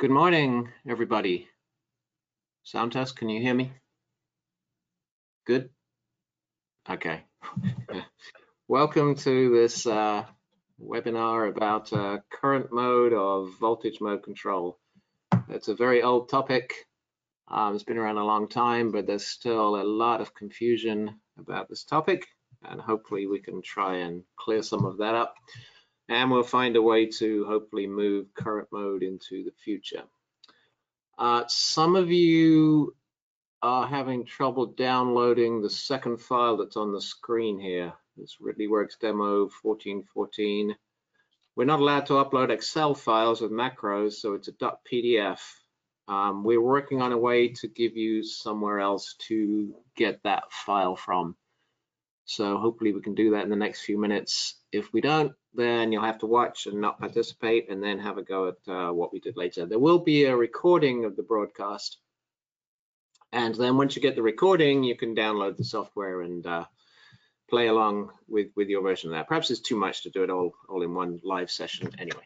Good morning, everybody. Sound test, can you hear me? Good? Okay. Welcome to this uh, webinar about uh, current mode of voltage mode control. It's a very old topic. Um, it's been around a long time, but there's still a lot of confusion about this topic, and hopefully we can try and clear some of that up and we'll find a way to hopefully move current mode into the future. Uh, some of you are having trouble downloading the second file that's on the screen here. It's RidleyWorks demo 1414. We're not allowed to upload Excel files with macros, so it's a .pdf. Um, we're working on a way to give you somewhere else to get that file from. So hopefully we can do that in the next few minutes. If we don't, then you'll have to watch and not participate and then have a go at uh, what we did later. There will be a recording of the broadcast. And then once you get the recording, you can download the software and uh, play along with, with your version of that. Perhaps it's too much to do it all, all in one live session anyway.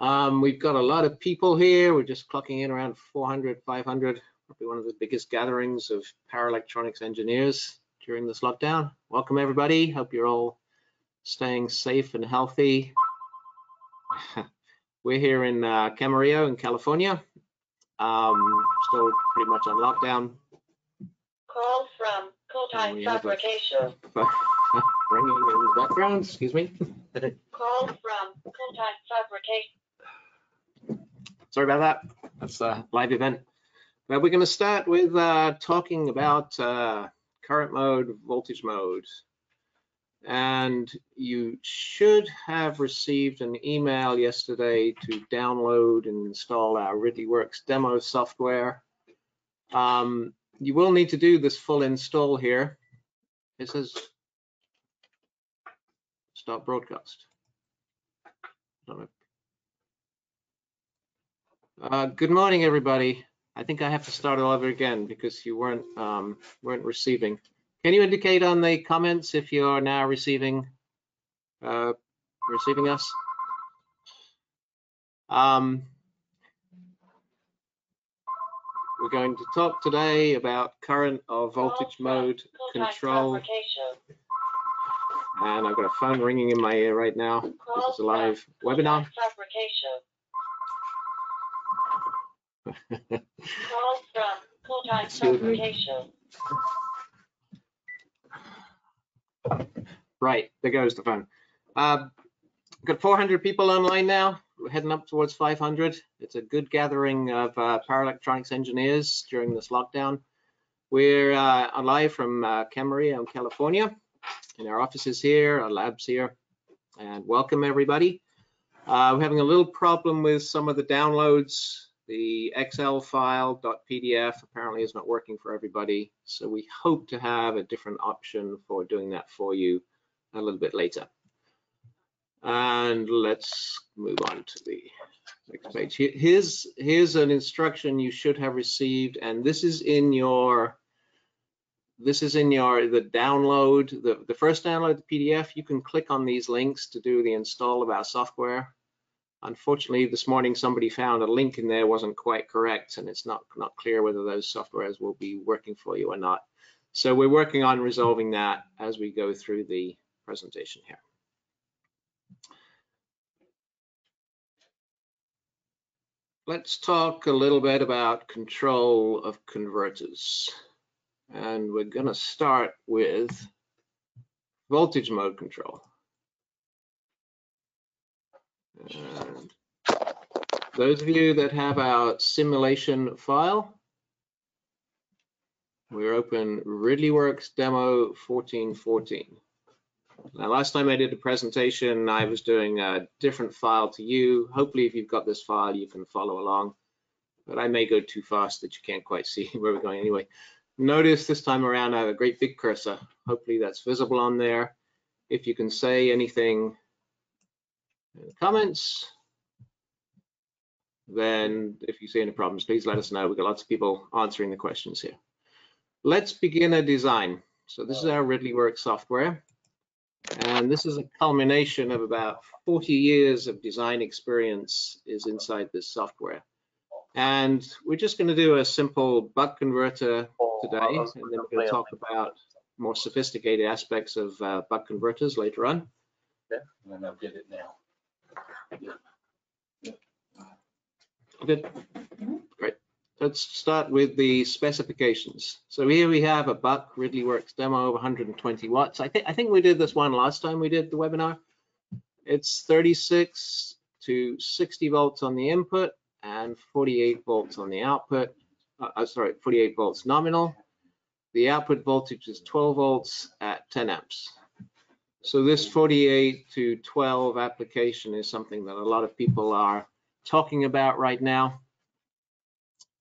Um, we've got a lot of people here. We're just clocking in around 400, 500, probably one of the biggest gatherings of power electronics engineers during this lockdown. Welcome everybody. Hope you're all staying safe and healthy. We're here in uh, Camarillo in California, um, still pretty much on lockdown. Call from Cotai Fabrication. Ringing in the background, excuse me. Call from Cotai Fabrication. Sorry about that. That's a live event. We're going to start with uh, talking about uh, current mode, voltage mode. And you should have received an email yesterday to download and install our RidleyWorks demo software. Um, you will need to do this full install here. It says start broadcast. Uh, good morning, everybody. I think I have to start all over again because you weren't um, weren't receiving. Can you indicate on the comments if you are now receiving uh, receiving us? Um, we're going to talk today about current or voltage mode control. And I've got a phone ringing in my ear right now. This is a live webinar. Call from. Right, there goes the phone. Uh, got 400 people online now. We're heading up towards 500. It's a good gathering of uh, power electronics engineers during this lockdown. We're uh, live from uh, Camarillo in California, in our offices here, our labs here, and welcome everybody. Uh, we're having a little problem with some of the downloads. The Excel file .pdf apparently is not working for everybody, so we hope to have a different option for doing that for you a little bit later. And let's move on to the next page. Here's, here's an instruction you should have received, and this is in your this is in your the download, the, the first download the PDF. You can click on these links to do the install of our software. Unfortunately, this morning somebody found a link in there wasn't quite correct, and it's not not clear whether those softwares will be working for you or not. So we're working on resolving that as we go through the presentation here. Let's talk a little bit about control of converters. And we're going to start with voltage mode control. Those of you that have our simulation file, we're open RidleyWorks demo 1414. Now, last time I did a presentation, I was doing a different file to you. Hopefully, if you've got this file, you can follow along. But I may go too fast that you can't quite see where we're going anyway. Notice this time around, I have a great big cursor. Hopefully that's visible on there. If you can say anything the comments, then if you see any problems, please let us know. We've got lots of people answering the questions here. Let's begin a design. So this is our RidleyWorks software. And this is a culmination of about 40 years of design experience is inside this software. And we're just going to do a simple buck converter today, and then we're going to talk about more sophisticated aspects of uh, buck converters later on. Yeah, And I'll get it now. Good. Great. Let's start with the specifications. So here we have a Buck Ridley Works demo of 120 watts. I think I think we did this one last time we did the webinar. It's 36 to 60 volts on the input and 48 volts on the output. Uh, uh, sorry, 48 volts nominal. The output voltage is 12 volts at 10 amps. So this 48 to 12 application is something that a lot of people are talking about right now.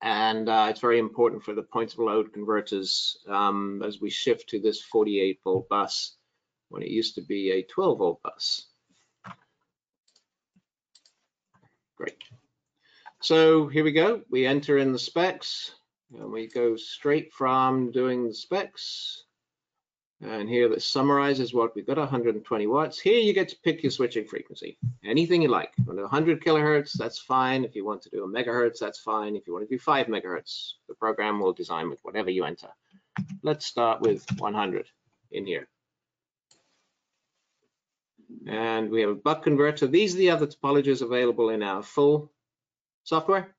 And uh, it's very important for the point of load converters um, as we shift to this 48 volt bus when it used to be a 12 volt bus. Great. So here we go. We enter in the specs and we go straight from doing the specs. And here that summarizes what we've got 120 watts. Here you get to pick your switching frequency, anything you like. You want to 100 kilohertz, that's fine. If you want to do a megahertz, that's fine. If you want to do five megahertz, the program will design with whatever you enter. Let's start with 100 in here. And we have a buck converter. These are the other topologies available in our full software.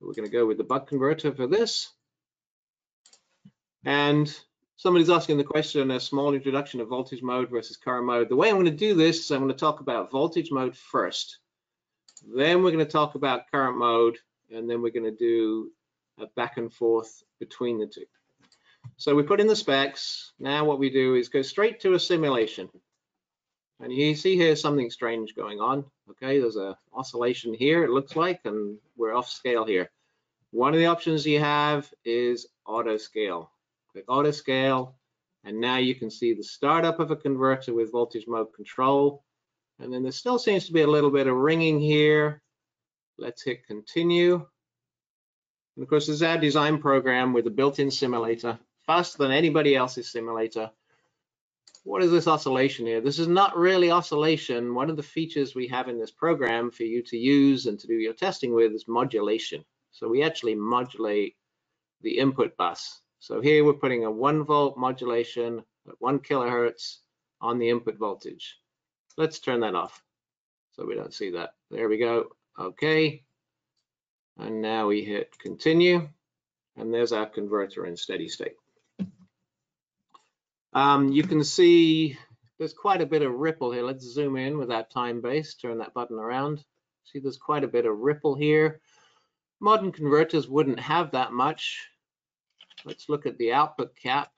We're going to go with the buck converter for this. And somebody's asking the question, a small introduction of voltage mode versus current mode. The way I'm going to do this is I'm going to talk about voltage mode first. Then we're going to talk about current mode, and then we're going to do a back and forth between the two. So we put in the specs. Now what we do is go straight to a simulation. And you see here something strange going on. Okay, there's a oscillation here, it looks like, and we're off scale here. One of the options you have is auto scale. Auto scale, and now you can see the startup of a converter with voltage mode control. And then there still seems to be a little bit of ringing here. Let's hit continue. And of course, this is our design program with a built-in simulator, faster than anybody else's simulator. What is this oscillation here? This is not really oscillation. One of the features we have in this program for you to use and to do your testing with is modulation. So we actually modulate the input bus. So here we're putting a one volt modulation at one kilohertz on the input voltage. Let's turn that off so we don't see that. There we go. Okay. And now we hit continue. And there's our converter in steady state. Um, you can see there's quite a bit of ripple here. Let's zoom in with that time base, turn that button around. See, there's quite a bit of ripple here. Modern converters wouldn't have that much. Let's look at the output cap.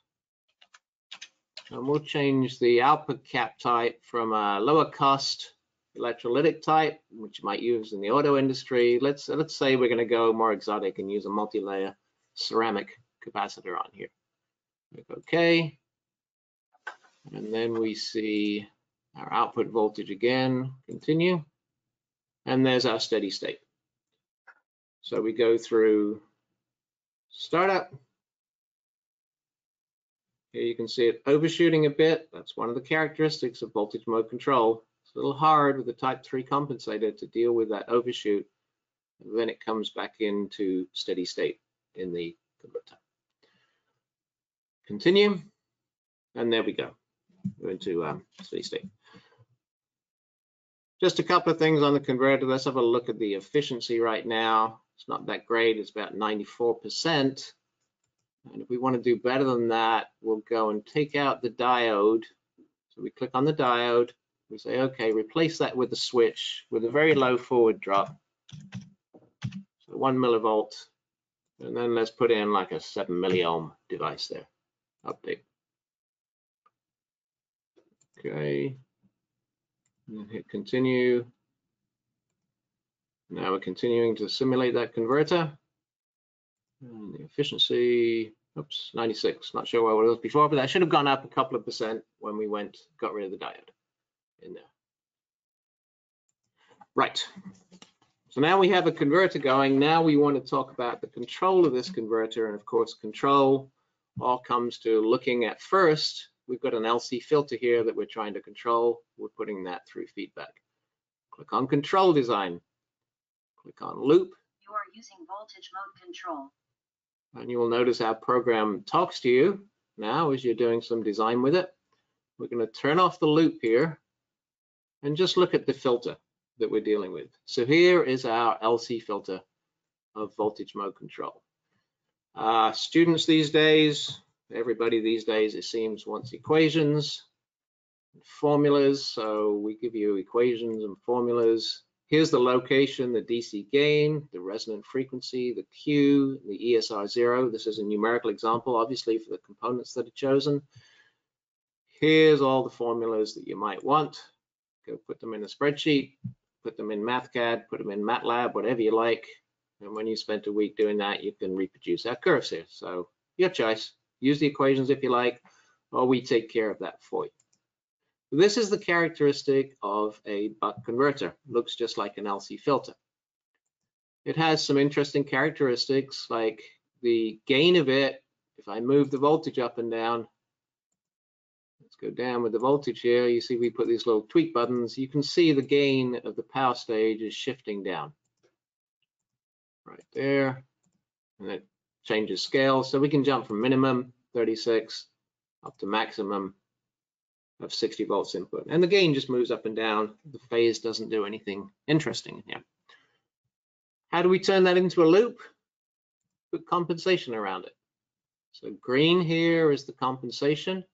And we'll change the output cap type from a lower cost electrolytic type, which you might use in the auto industry. Let's let's say we're going to go more exotic and use a multi-layer ceramic capacitor on here. Click OK. And then we see our output voltage again, continue. And there's our steady state. So we go through startup. Here you can see it overshooting a bit. That's one of the characteristics of voltage mode control. It's a little hard with the type 3 compensator to deal with that overshoot. And then it comes back into steady state in the converter. Continue. And there we go. Go into um, steady state. Just a couple of things on the converter. Let's have a look at the efficiency right now. It's not that great. It's about 94%. And if we want to do better than that, we'll go and take out the diode. So we click on the diode. We say, okay, replace that with the switch with a very low forward drop. So one millivolt. And then let's put in like a seven milliohm device there. Update. Okay. And hit continue. Now we're continuing to simulate that converter. And the efficiency, oops, 96. Not sure what it was before, but that should have gone up a couple of percent when we went, got rid of the diode in there. Right. So now we have a converter going. Now we want to talk about the control of this converter. And of course, control all comes to looking at first, we've got an LC filter here that we're trying to control. We're putting that through feedback. Click on control design. Click on loop. You are using voltage mode control. And you will notice our program talks to you now as you're doing some design with it. We're going to turn off the loop here and just look at the filter that we're dealing with. So here is our LC filter of voltage mode control. Uh, students these days, everybody these days, it seems, wants equations, formulas. So we give you equations and formulas. Here's the location, the DC gain, the resonant frequency, the Q, the ESR zero. This is a numerical example, obviously, for the components that are chosen. Here's all the formulas that you might want. Go put them in a spreadsheet, put them in MathCAD, put them in MATLAB, whatever you like. And when you spent a week doing that, you can reproduce our curves here. So your choice. Use the equations if you like, or we take care of that for you. This is the characteristic of a buck converter. Looks just like an LC filter. It has some interesting characteristics like the gain of it. If I move the voltage up and down, let's go down with the voltage here. You see we put these little tweak buttons. You can see the gain of the power stage is shifting down. Right there. And it changes scale. So we can jump from minimum 36 up to maximum of 60 volts input. And the gain just moves up and down. The phase doesn't do anything interesting here. How do we turn that into a loop? Put compensation around it. So green here is the compensation.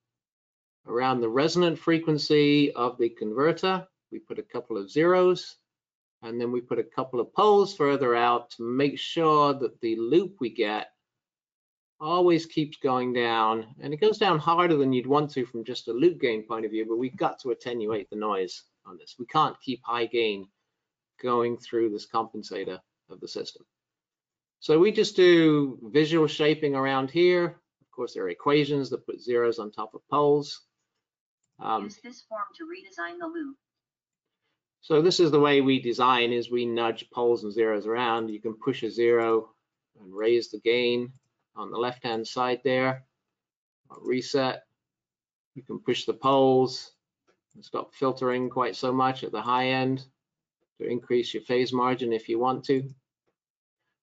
Around the resonant frequency of the converter, we put a couple of zeros, and then we put a couple of poles further out to make sure that the loop we get always keeps going down and it goes down harder than you'd want to from just a loop gain point of view, but we've got to attenuate the noise on this. We can't keep high gain going through this compensator of the system. So we just do visual shaping around here. Of course, there are equations that put zeros on top of poles. Um, Use this form to redesign the loop. so this is the way we design is we nudge poles and zeros around. You can push a zero and raise the gain on the left hand side there. I'll reset. You can push the poles and stop filtering quite so much at the high end to increase your phase margin if you want to.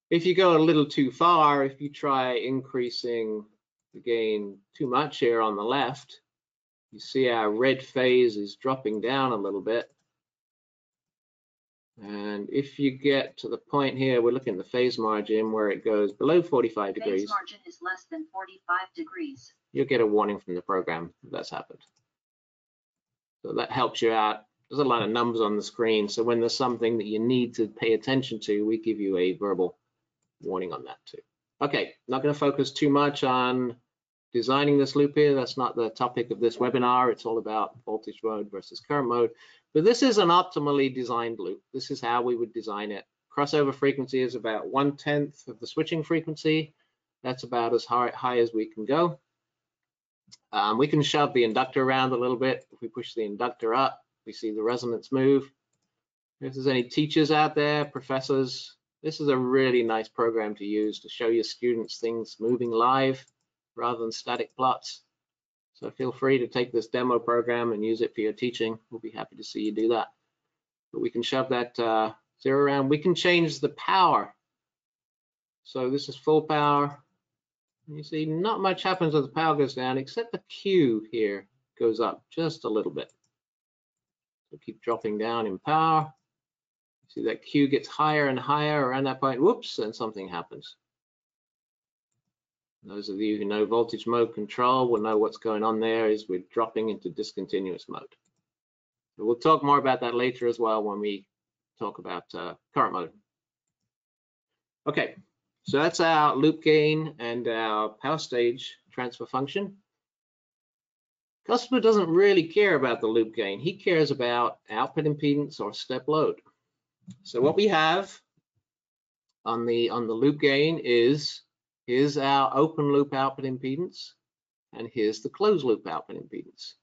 If you go a little too far, if you try increasing the gain too much here on the left, you see our red phase is dropping down a little bit. And if you get to the point here, we're looking at the phase margin where it goes below 45 Phase degrees, margin is less than 45 degrees. you'll get a warning from the program that that's happened. So that helps you out. There's a lot of numbers on the screen. So when there's something that you need to pay attention to, we give you a verbal warning on that too. Okay, not going to focus too much on designing this loop here. That's not the topic of this webinar. It's all about voltage mode versus current mode. But this is an optimally designed loop. This is how we would design it. Crossover frequency is about one tenth of the switching frequency. That's about as high, high as we can go. Um, we can shove the inductor around a little bit. If we push the inductor up, we see the resonance move. If there's any teachers out there, professors, this is a really nice program to use to show your students things moving live rather than static plots. So feel free to take this demo program and use it for your teaching. We'll be happy to see you do that. But we can shove that uh, zero around. We can change the power. So this is full power. You see, not much happens as the power goes down, except the Q here goes up just a little bit. So keep dropping down in power. See that Q gets higher and higher around that point. Whoops, and something happens. Those of you who know voltage mode control will know what's going on there is we're dropping into discontinuous mode. We'll talk more about that later as well when we talk about uh, current mode. Okay, so that's our loop gain and our power stage transfer function. Customer doesn't really care about the loop gain. He cares about output impedance or step load. So what we have on the on the loop gain is here's our open loop output impedance and here's the closed loop output impedance.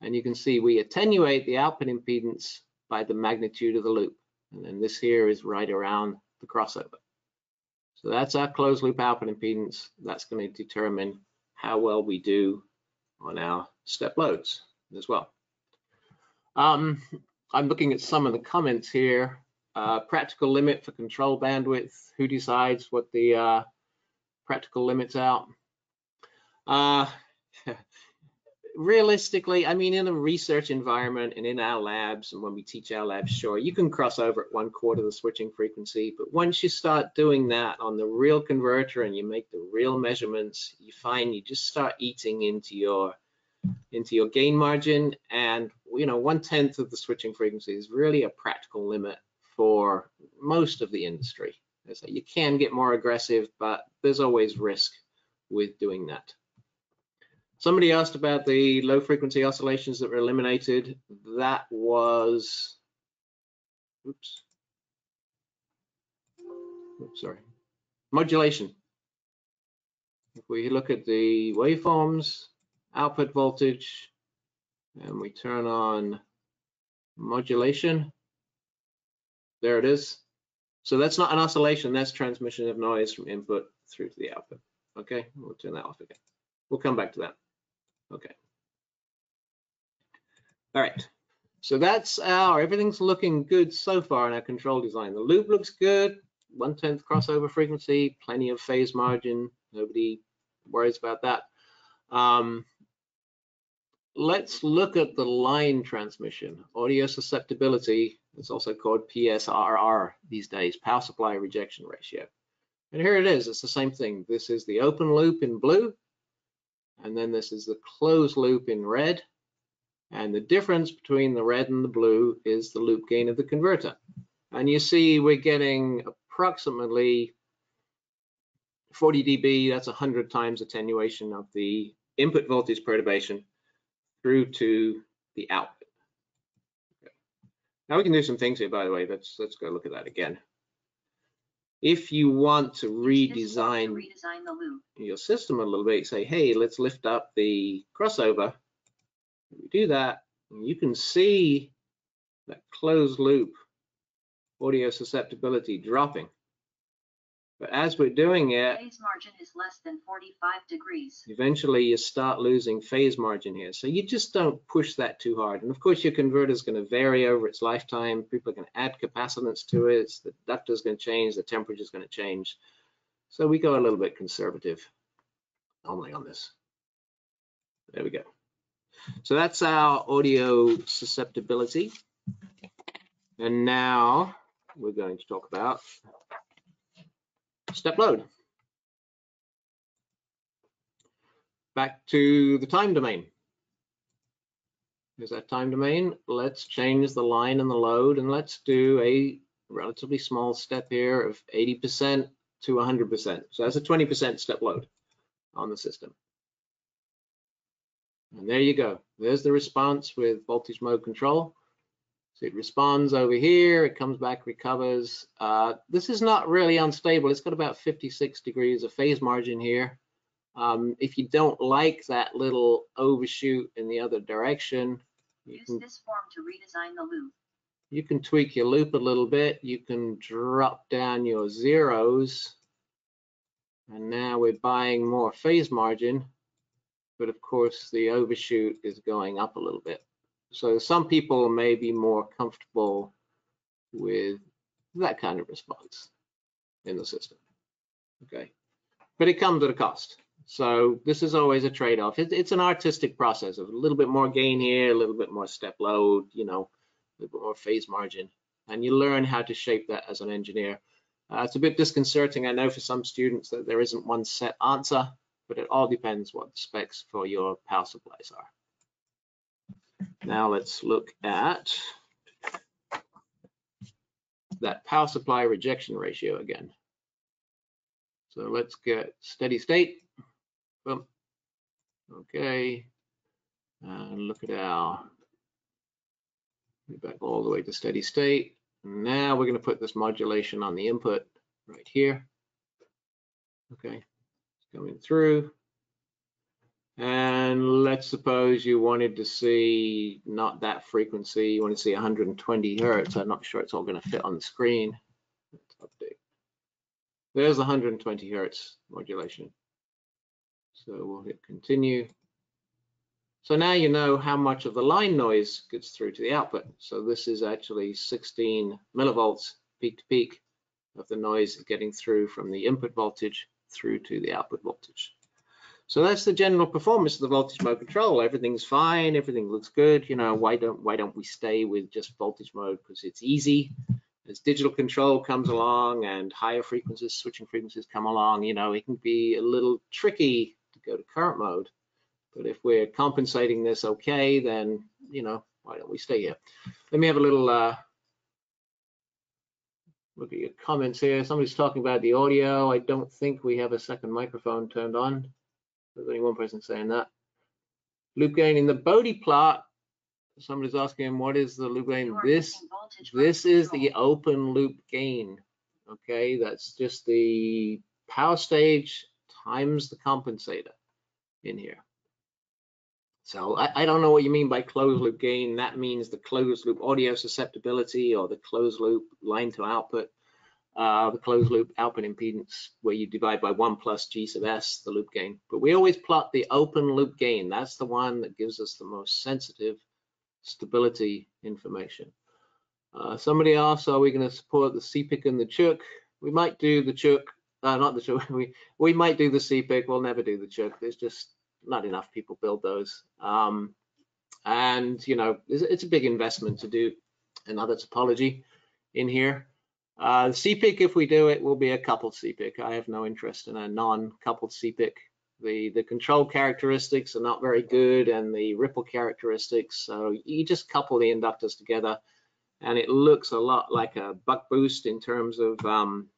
And you can see we attenuate the output impedance by the magnitude of the loop. And then this here is right around the crossover. So that's our closed loop output impedance. That's going to determine how well we do on our step loads as well. Um, I'm looking at some of the comments here. Uh, practical limit for control bandwidth. Who decides what the uh, practical limits out? Uh, realistically, I mean, in a research environment and in our labs, and when we teach our labs, sure, you can cross over at one quarter of the switching frequency. But once you start doing that on the real converter and you make the real measurements, you find you just start eating into your into your gain margin. And you know, one tenth of the switching frequency is really a practical limit for most of the industry. So you can get more aggressive, but there's always risk with doing that. Somebody asked about the low frequency oscillations that were eliminated. That was, oops, oops, sorry, modulation. If we look at the waveforms, output voltage, and we turn on modulation, there it is. So that's not an oscillation, that's transmission of noise from input through to the output. Okay, we'll turn that off again. We'll come back to that. Okay. All right. So that's our, everything's looking good so far in our control design. The loop looks good, one tenth crossover frequency, plenty of phase margin. Nobody worries about that. Um, let's look at the line transmission, audio susceptibility. It's also called PSRR these days, power supply rejection ratio. And here it is, it's the same thing. This is the open loop in blue, and then this is the closed loop in red. And the difference between the red and the blue is the loop gain of the converter. And you see we're getting approximately 40 dB, that's 100 times attenuation of the input voltage perturbation through to the output. Now we can do some things here, by the way. Let's let's go look at that again. If you want to redesign To redesign the loop. your system a little bit, say, hey, let's lift up the crossover. We do that, and you can see that closed loop audio susceptibility dropping. But as we're doing it, Phase margin is less than 45 degrees. eventually you start losing phase margin here. So you just don't push that too hard. And of course, your converter is going to vary over its lifetime. People are going to add capacitance to it. The ductor is going to change. The temperature is going to change. So we go a little bit conservative normally on this. There we go. So that's our audio susceptibility. And now we're going to talk about step load. Back to the time domain. Here's that time domain. Let's change the line and the load and let's do a relatively small step here of 80% to 100%. So that's a 20% step load on the system. And there you go. There's the response with voltage mode control. So it responds over here, it comes back, recovers. Uh, this is not really unstable. It's got about 56 degrees of phase margin here. Um, if you don't like that little overshoot in the other direction, Use can, this form to redesign the loop. you can tweak your loop a little bit. You can drop down your zeros. And now we're buying more phase margin. But of course, the overshoot is going up a little bit. So some people may be more comfortable with that kind of response in the system. Okay, but it comes at a cost. So this is always a trade-off. It, it's an artistic process of a little bit more gain here, a little bit more step load, you know, a little bit more phase margin, and you learn how to shape that as an engineer. Uh, it's a bit disconcerting, I know, for some students that there isn't one set answer, but it all depends what the specs for your power supplies are. Now let's look at that power supply rejection ratio again. So let's get steady state. Boom. Okay. And look at our, back all the way to steady state. Now we're going to put this modulation on the input right here. Okay, it's coming through. And let's suppose you wanted to see not that frequency, you want to see 120 hertz. I'm not sure it's all going to fit on the screen. Let's update. There's 120 hertz modulation. So we'll hit continue. So now you know how much of the line noise gets through to the output. So this is actually 16 millivolts peak to peak of the noise getting through from the input voltage through to the output voltage. So that's the general performance of the voltage mode control. Everything's fine, everything looks good. You know, why don't why don't we stay with just voltage mode? Because it's easy. As digital control comes along and higher frequencies, switching frequencies come along, you know, it can be a little tricky to go to current mode. But if we're compensating this okay, then, you know, why don't we stay here? Let me have a little uh, look at your comments here. Somebody's talking about the audio. I don't think we have a second microphone turned on. There's only one person saying that. Loop gain in the Bode plot. Somebody's asking, what is the loop gain? This using voltage mode this is the open loop gain. Okay, that's just the power stage times the compensator in here. So I, I don't know what you mean by closed loop gain. That means the closed loop audio susceptibility or the closed loop line to output, uh, the closed loop output impedance where you divide by one plus G sub S, the loop gain. But we always plot the open loop gain. That's the one that gives us the most sensitive stability information. Uh, somebody asked, are we going to support the SEPIC and the Cuk? We might do the Cuk, uh, not the Cuk, we, we might do the SEPIC, we'll never do the Cuk. There's just not enough people build those. Um, and, you know, it's, it's a big investment to do another topology in here. Uh, SEPIC, if we do it, will be a coupled SEPIC. I have no interest in a non-coupled SEPIC. The, the control characteristics are not very good and the ripple characteristics. So you just couple the inductors together and it looks a lot like a buck boost in terms of um,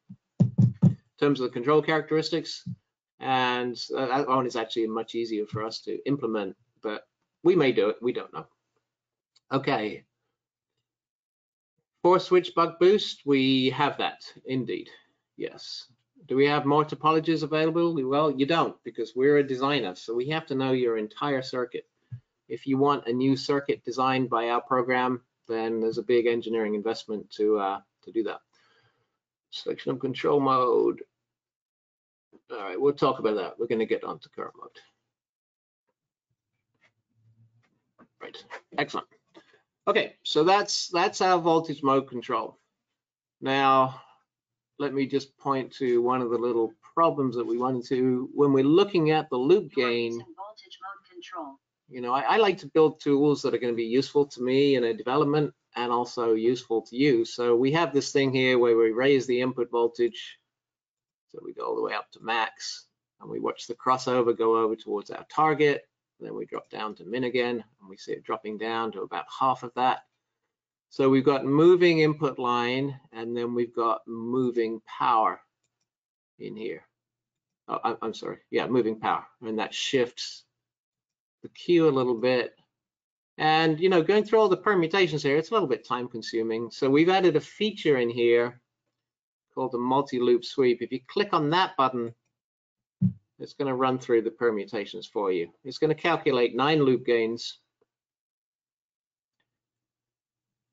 terms of the control characteristics. And uh, that one is actually much easier for us to implement, but we may do it. We don't know. Okay. Four switch buck boost, we have that indeed. Yes. Do we have more topologies available? Well, you don't because we're a designer, so we have to know your entire circuit. If you want a new circuit designed by our program, then there's a big engineering investment to uh, to do that. Selection of control mode. All right, we'll talk about that. We're going to get onto current mode. Right, excellent. Okay, so that's that's our voltage mode control. Now, let me just point to one of the little problems that we run into when we're looking at the loop gain. voltage mode control. You know, I, I like to build tools that are going to be useful to me in a development and also useful to you. So we have this thing here where we raise the input voltage. So we go all the way up to max and we watch the crossover go over towards our target. Then we drop down to min again and we see it dropping down to about half of that. So we've got moving input line and then we've got moving power in here. Oh, I'm sorry. Yeah, moving power. And that shifts the queue a little bit. And, you know, going through all the permutations here, it's a little bit time consuming. So we've added a feature in here called the multi-loop sweep. If you click on that button, it's going to run through the permutations for you. It's going to calculate nine loop gains.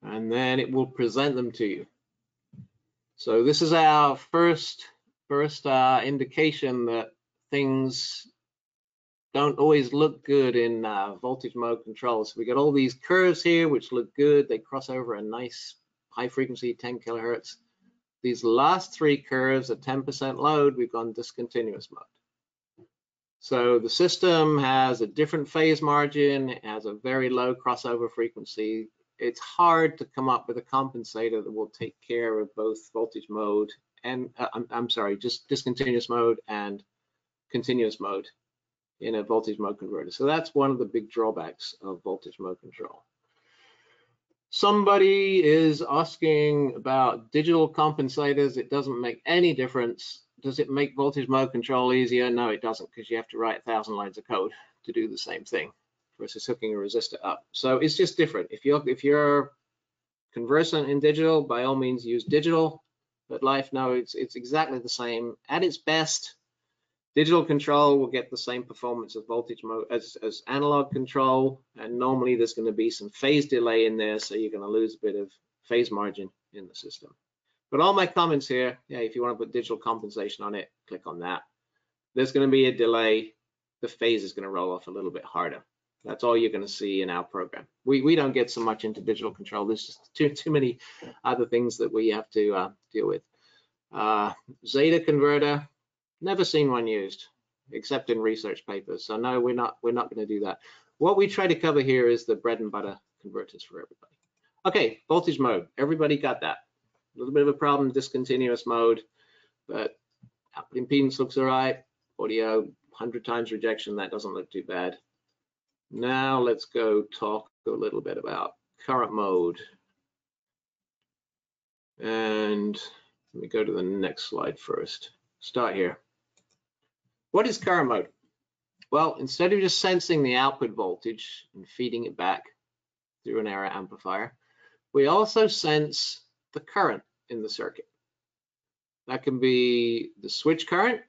And then it will present them to you. So this is our first, first uh, indication that things don't always look good in uh, voltage mode control. So we got all these curves here, which look good. They cross over a nice high frequency, 10 kilohertz. These last three curves at 10% load, we've gone discontinuous mode. So the system has a different phase margin, has a very low crossover frequency. It's hard to come up with a compensator that will take care of both voltage mode and, uh, I'm, I'm sorry, just discontinuous mode and continuous mode in a voltage mode converter. So that's one of the big drawbacks of voltage mode control. Somebody is asking about digital compensators. It doesn't make any difference. Does it make voltage mode control easier? No, it doesn't because you have to write a thousand lines of code to do the same thing versus hooking a resistor up. So it's just different. If you're if you're conversant in digital, by all means use digital. But life, no, it's it's exactly the same. At its best, Digital control will get the same performance as voltage mode as, as analog control, and normally there's going to be some phase delay in there, so you're going to lose a bit of phase margin in the system. But all my comments here, yeah, if you want to put digital compensation on it, click on that. There's going to be a delay. The phase is going to roll off a little bit harder. That's all you're going to see in our program. We, we don't get so much into digital control. There's just too, too many other things that we have to uh, deal with. Uh, Zeta converter, never seen one used except in research papers. So no, we're not, we're not going to do that. What we try to cover here is the bread and butter converters for everybody. Okay, voltage mode. Everybody got that. A little bit of a problem, discontinuous mode, but output impedance looks all right. Audio, 100 times rejection, that doesn't look too bad. Now let's go talk a little bit about current mode. And let me go to the next slide first. Start here. What is current mode? Well, instead of just sensing the output voltage and feeding it back through an error amplifier, we also sense the current in the circuit. That can be the switch current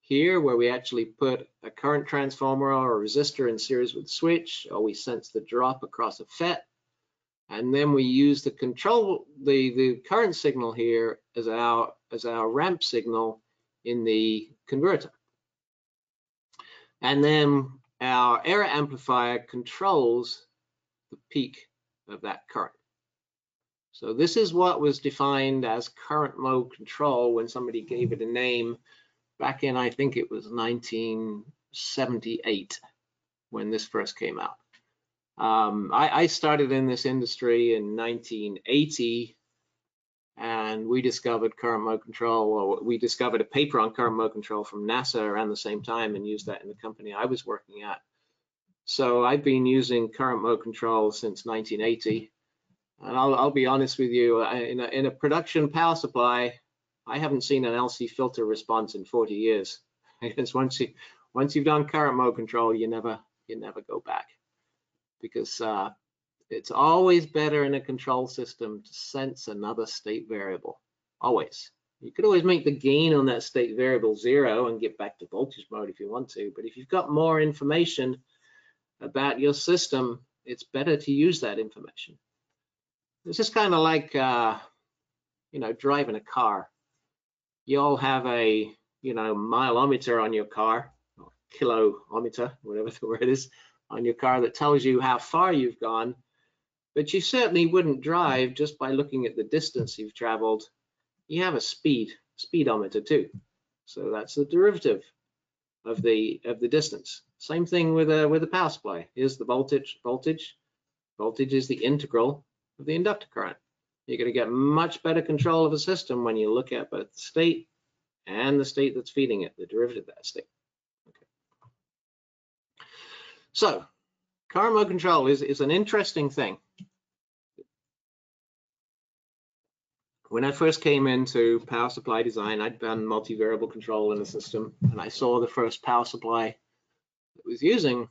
here where we actually put a current transformer or a resistor in series with the switch, or we sense the drop across a FET. And then we use the control, the, the current signal here as our, as our ramp signal in the converter. And then our error amplifier controls the peak of that current. So this is what was defined as current mode control when somebody gave it a name back in, I think it was 1978 when this first came out. Um, I, I started in this industry in 1980 and we discovered current mode control, or we discovered a paper on current mode control from NASA around the same time and used that in the company I was working at. So I've been using current mode control since 1980. And I'll, I'll be honest with you, in a, in a production power supply, I haven't seen an LC filter response in 40 years. Because once you once you've done current mode control, you never you never go back. Because uh, it's always better in a control system to sense another state variable. Always. You could always make the gain on that state variable zero and get back to voltage mode if you want to. But if you've got more information about your system, it's better to use that information. It's is kind of like, uh, you know, driving a car. You all have a, you know, mileometer on your car, or kilometer, whatever the word is, on your car that tells you how far you've gone. But you certainly wouldn't drive just by looking at the distance you've traveled. You have a speed, speedometer too. So that's the derivative of the of the distance. Same thing with a with a power supply. Here's the voltage, voltage. Voltage is the integral of the inductor current. You're going to get much better control of a system when you look at both the state and the state that's feeding it, the derivative of that state. Okay. So current mode control is, is an interesting thing. When I first came into power supply design, I'd done multivariable control in the system, and I saw the first power supply that was using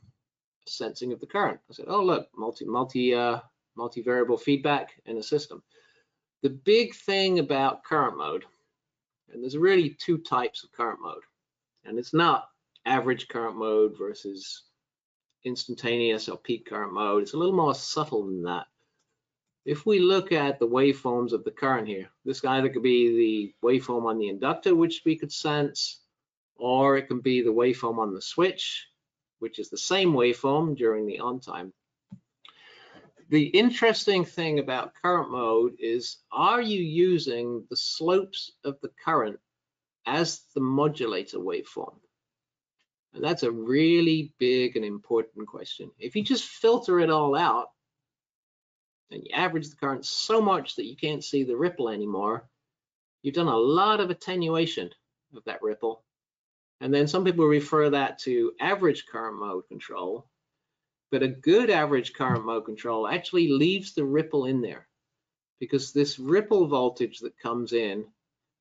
sensing of the current. I said, oh, look, multi, multi, uh, multivariable feedback in a system. The big thing about current mode, and there's really two types of current mode, and it's not average current mode versus instantaneous or peak current mode. It's a little more subtle than that. If we look at the waveforms of the current here, this either could be the waveform on the inductor, which we could sense, or it can be the waveform on the switch, which is the same waveform during the on time. The interesting thing about current mode is, are you using the slopes of the current as the modulator waveform? And that's a really big and important question. If you just filter it all out and you average the current so much that you can't see the ripple anymore, you've done a lot of attenuation of that ripple. And then some people refer that to average current mode control, but a good average current mode control actually leaves the ripple in there because this ripple voltage that comes in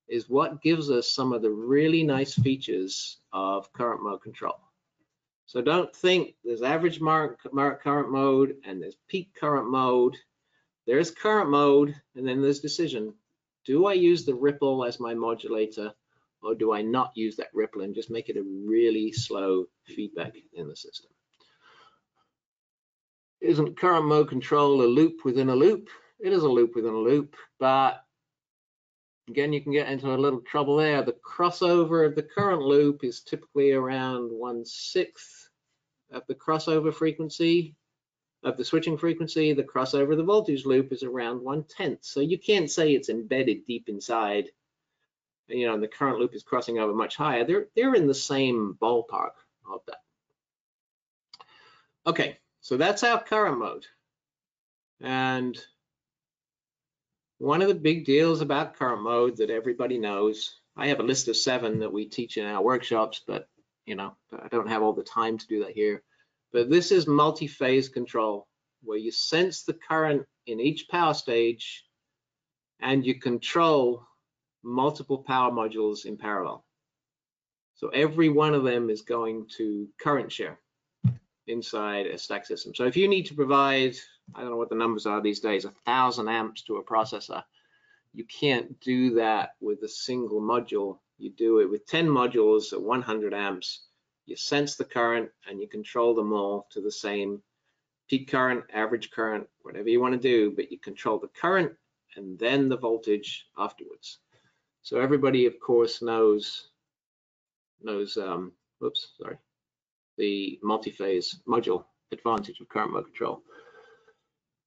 is what gives us some of the really nice features of current mode control. So don't think there's average mark, mark current mode and there's peak current mode. There's current mode and then there's decision. Do I use the ripple as my modulator or do I not use that ripple and just make it a really slow feedback in the system? Isn't current mode control a loop within a loop? It is a loop within a loop, but again, you can get into a little trouble there. The crossover of the current loop is typically around one sixth of the crossover frequency, of the switching frequency, the crossover of the voltage loop is around one tenth. So you can't say it's embedded deep inside, you know, and the current loop is crossing over much higher. They're, they're in the same ballpark of that. Okay, so that's our current mode. And one of the big deals about current mode that everybody knows, I have a list of seven that we teach in our workshops, but you know, I don't have all the time to do that here. But this is multi-phase control, where you sense the current in each power stage and you control multiple power modules in parallel. So every one of them is going to current share inside a stack system. So if you need to provide, I don't know what the numbers are these days, a thousand amps to a processor, you can't do that with a single module. You do it with 10 modules at 100 amps. You sense the current and you control them all to the same peak current, average current, whatever you want to do, but you control the current and then the voltage afterwards. So everybody, of course, knows knows. Um, whoops, sorry, the multi-phase module advantage of current mode control.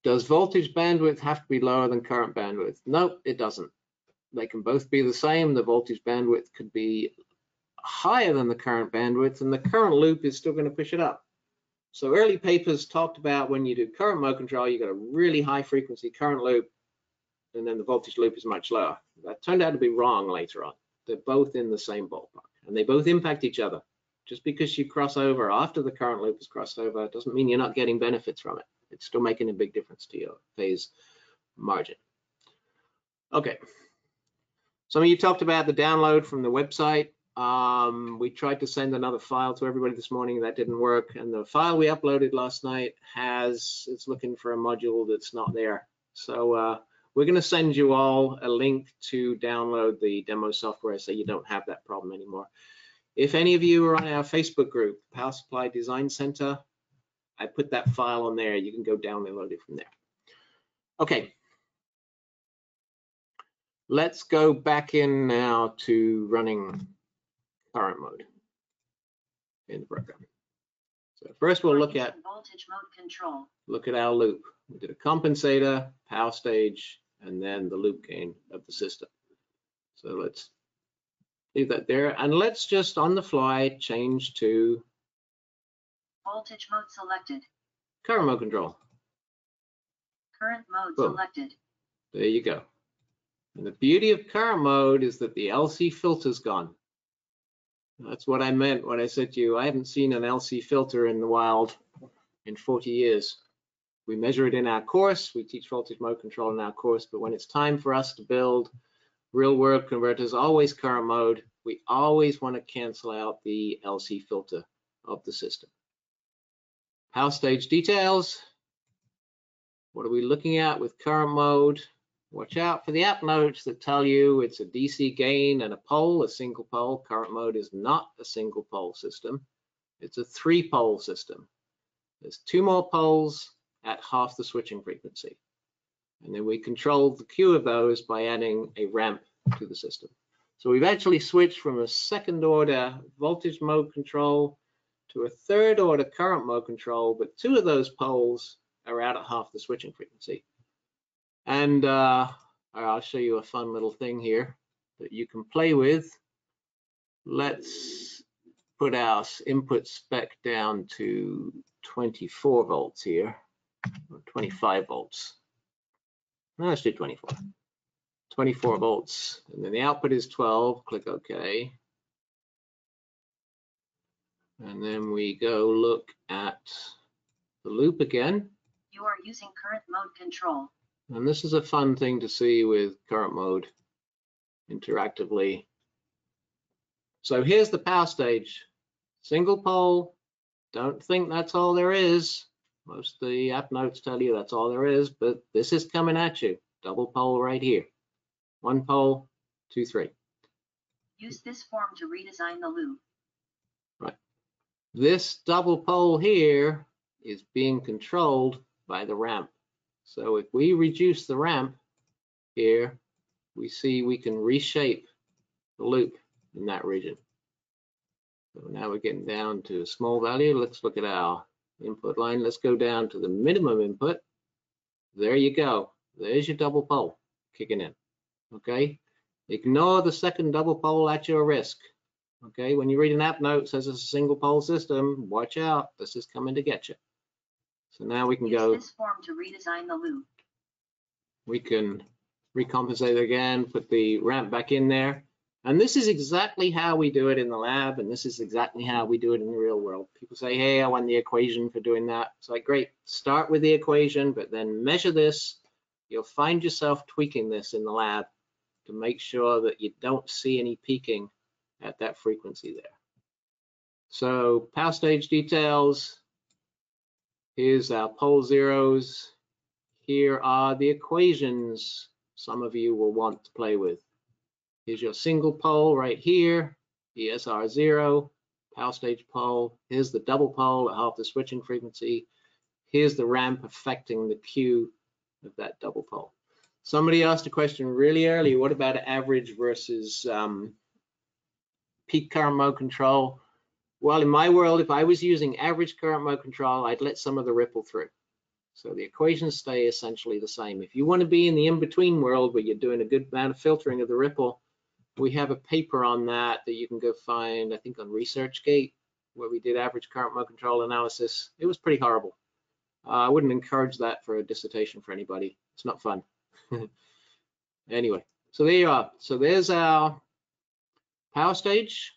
Does voltage bandwidth have to be lower than current bandwidth? No, it doesn't. They can both be the same. The voltage bandwidth could be higher than the current bandwidth, and the current loop is still going to push it up. So early papers talked about when you do current mode control, you got a really high frequency current loop, and then the voltage loop is much lower. That turned out to be wrong later on. They're both in the same ballpark, and they both impact each other. Just because you cross over after the current loop is crossed over doesn't mean you're not getting benefits from it. It's still making a big difference to your phase margin. Okay. Some of you talked about the download from the website. Um, we tried to send another file to everybody this morning. That didn't work. And the file we uploaded last night has, it's looking for a module that's not there. So uh, we're going to send you all a link to download the demo software so you don't have that problem anymore. If any of you are on our Facebook group, Power Supply Design Center, I put that file on there. You can go download it from there. Okay. Let's go back in now to running current mode in the program. So first we'll look at Voltage mode control. look at our loop. We did a compensator, power stage, and then the loop gain of the system. So let's leave that there. And let's just on the fly change to Voltage mode selected. current mode control. Current mode Boom. selected. There you go. And the beauty of current mode is that the LC filter's gone. That's what I meant when I said to you, I haven't seen an LC filter in the wild in 40 years. We measure it in our course. We teach voltage mode control in our course, but when it's time for us to build real world converters, always current mode, we always want to cancel out the LC filter of the system. Power stage details. What are we looking at with current mode? Watch out for the app notes that tell you it's a DC gain and a pole, a single pole. Current mode is not a single pole system. It's a three pole system. There's two more poles at half the switching frequency. And then we control the Q of those by adding a ramp to the system. So we've actually switched from a second order voltage mode control to a third order current mode control, but two of those poles are out at half the switching frequency. And uh, I'll show you a fun little thing here that you can play with. Let's put our input spec down to 24 volts here, or 25 volts. Let's do 24. 24 volts, and then the output is 12, click OK. And then we go look at the loop again. You are using current mode control. And this is a fun thing to see with current mode interactively. So here's the power stage. Single pole. Don't think that's all there is. Most of the app notes tell you that's all there is, but this is coming at you. Double pole right here. One pole, two, three. Use this form to redesign the loop. Right. This double pole here is being controlled by the ramp. So if we reduce the ramp here, we see we can reshape the loop in that region. So now we're getting down to a small value. Let's look at our input line. Let's go down to the minimum input. There you go. There's your double pole kicking in. Okay. Ignore the second double pole at your risk. Okay. When you read an app note says it's a single pole system, watch out. This is coming to get you. So now we can Use go, this form to redesign the loop. we can recompensate again, put the ramp back in there. And this is exactly how we do it in the lab, and this is exactly how we do it in the real world. People say, hey, I want the equation for doing that. It's like, great, start with the equation, but then measure this. You'll find yourself tweaking this in the lab to make sure that you don't see any peaking at that frequency there. So power stage details. Here's our pole zeros. Here are the equations some of you will want to play with. Here's your single pole right here, ESR zero, power stage pole. Here's the double pole at half the switching frequency. Here's the ramp affecting the Q of that double pole. Somebody asked a question really early, what about average versus um, peak current mode control? Well, in my world, if I was using average current mode control, I'd let some of the ripple through. So the equations stay essentially the same. If you want to be in the in-between world where you're doing a good amount of filtering of the ripple, we have a paper on that that you can go find, I think on ResearchGate, where we did average current mode control analysis. It was pretty horrible. Uh, I wouldn't encourage that for a dissertation for anybody. It's not fun. anyway, so there you are. So there's our power stage.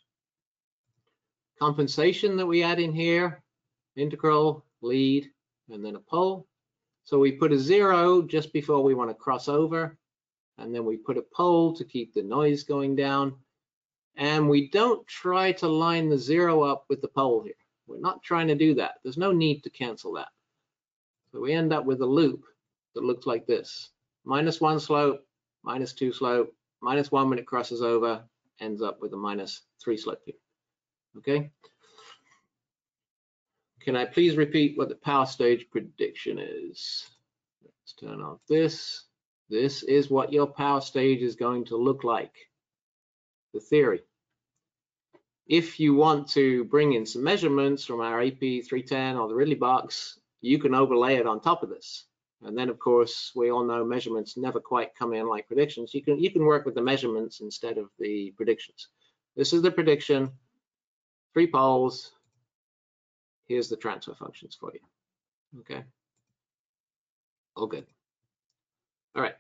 Compensation that we add in here, integral, lead, and then a pole. So we put a zero just before we want to cross over, and then we put a pole to keep the noise going down. And we don't try to line the zero up with the pole here. We're not trying to do that. There's no need to cancel that. So we end up with a loop that looks like this. Minus one slope, minus two slope, minus one when it crosses over, ends up with a minus three slope here. Okay. Can I please repeat what the power stage prediction is? Let's turn off this. This is what your power stage is going to look like. The theory. If you want to bring in some measurements from our AP310 or the Ridley box, you can overlay it on top of this. And then, of course, we all know measurements never quite come in like predictions. You can you can work with the measurements instead of the predictions. This is the prediction, three poles. Here's the transfer functions for you. Okay. All good. All right.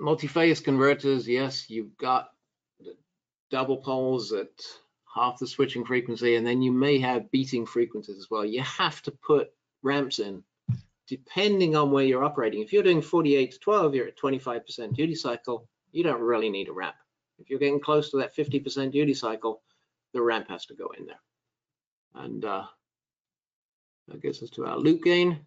Multi-phase converters, yes, you've got double poles at half the switching frequency, and then you may have beating frequencies as well. You have to put ramps in depending on where you're operating. If you're doing 48 to 12, you're at 25% duty cycle, you don't really need a ramp. If you're getting close to that 50% duty cycle, the ramp has to go in there. And uh, that gets us to our loop gain.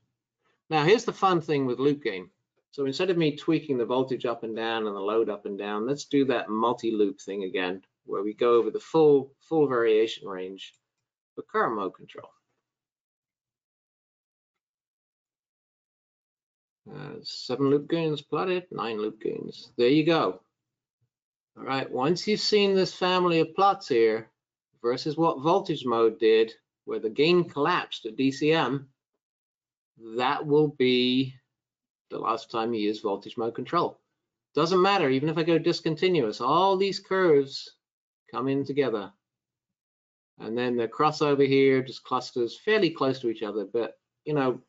Now, here's the fun thing with loop gain. So instead of me tweaking the voltage up and down and the load up and down, let's do that multi-loop thing again, where we go over the full, full variation range for current mode control. Uh, seven loop gains plotted, nine loop gains. There you go. All right, once you've seen this family of plots here versus what voltage mode did, where the gain collapsed at DCM, that will be the last time you use voltage mode control. Doesn't matter, even if I go discontinuous, all these curves come in together. And then the crossover here just clusters fairly close to each other, but you know,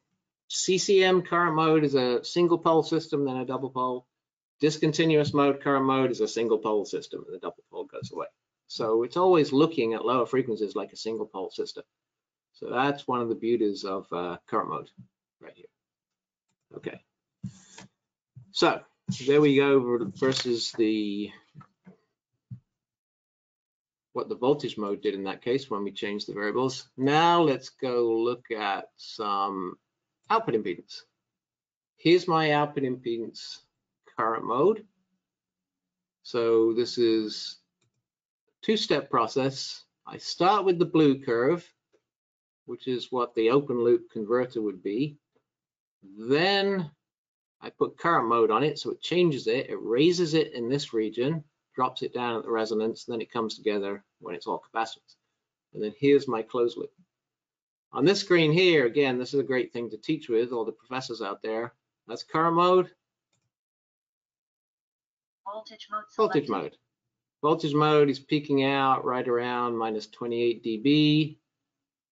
CCM current mode is a single pole system, then a double pole. Discontinuous mode current mode is a single pole system, and the double pole goes away. So it's always looking at lower frequencies like a single pole system. So that's one of the beauties of uh, current mode right here. Okay. So there we go versus the what the voltage mode did in that case when we changed the variables. Now let's go look at some output impedance. Here's my output impedance current mode. So this is two-step process. I start with the blue curve, which is what the open loop converter would be. Then I put current mode on it, so it changes it. It raises it in this region. drops it down at the resonance, and then it comes together when it's all capacitance. And then here's my closed loop. On this screen here, again, this is a great thing to teach with all the professors out there. That's current mode, Voltage mode voltage mode. Voltage mode is peaking out right around minus 28 dB.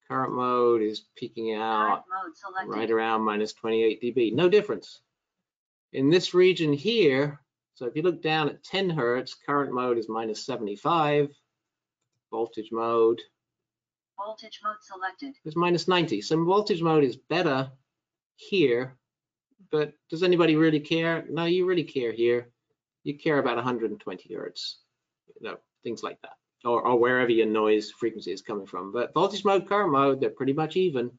Current mode is peaking out selected. right around minus 28 dB. No difference. In this region here, so if you look down at 10 hertz, current mode is minus 75. Voltage mode Voltage mode selected. is minus 90. So voltage mode is better here, but does anybody really care? No, you really care here. You care about 120 hertz, you know, things like that, or, or wherever your noise frequency is coming from. But voltage mode, current mode, they're pretty much even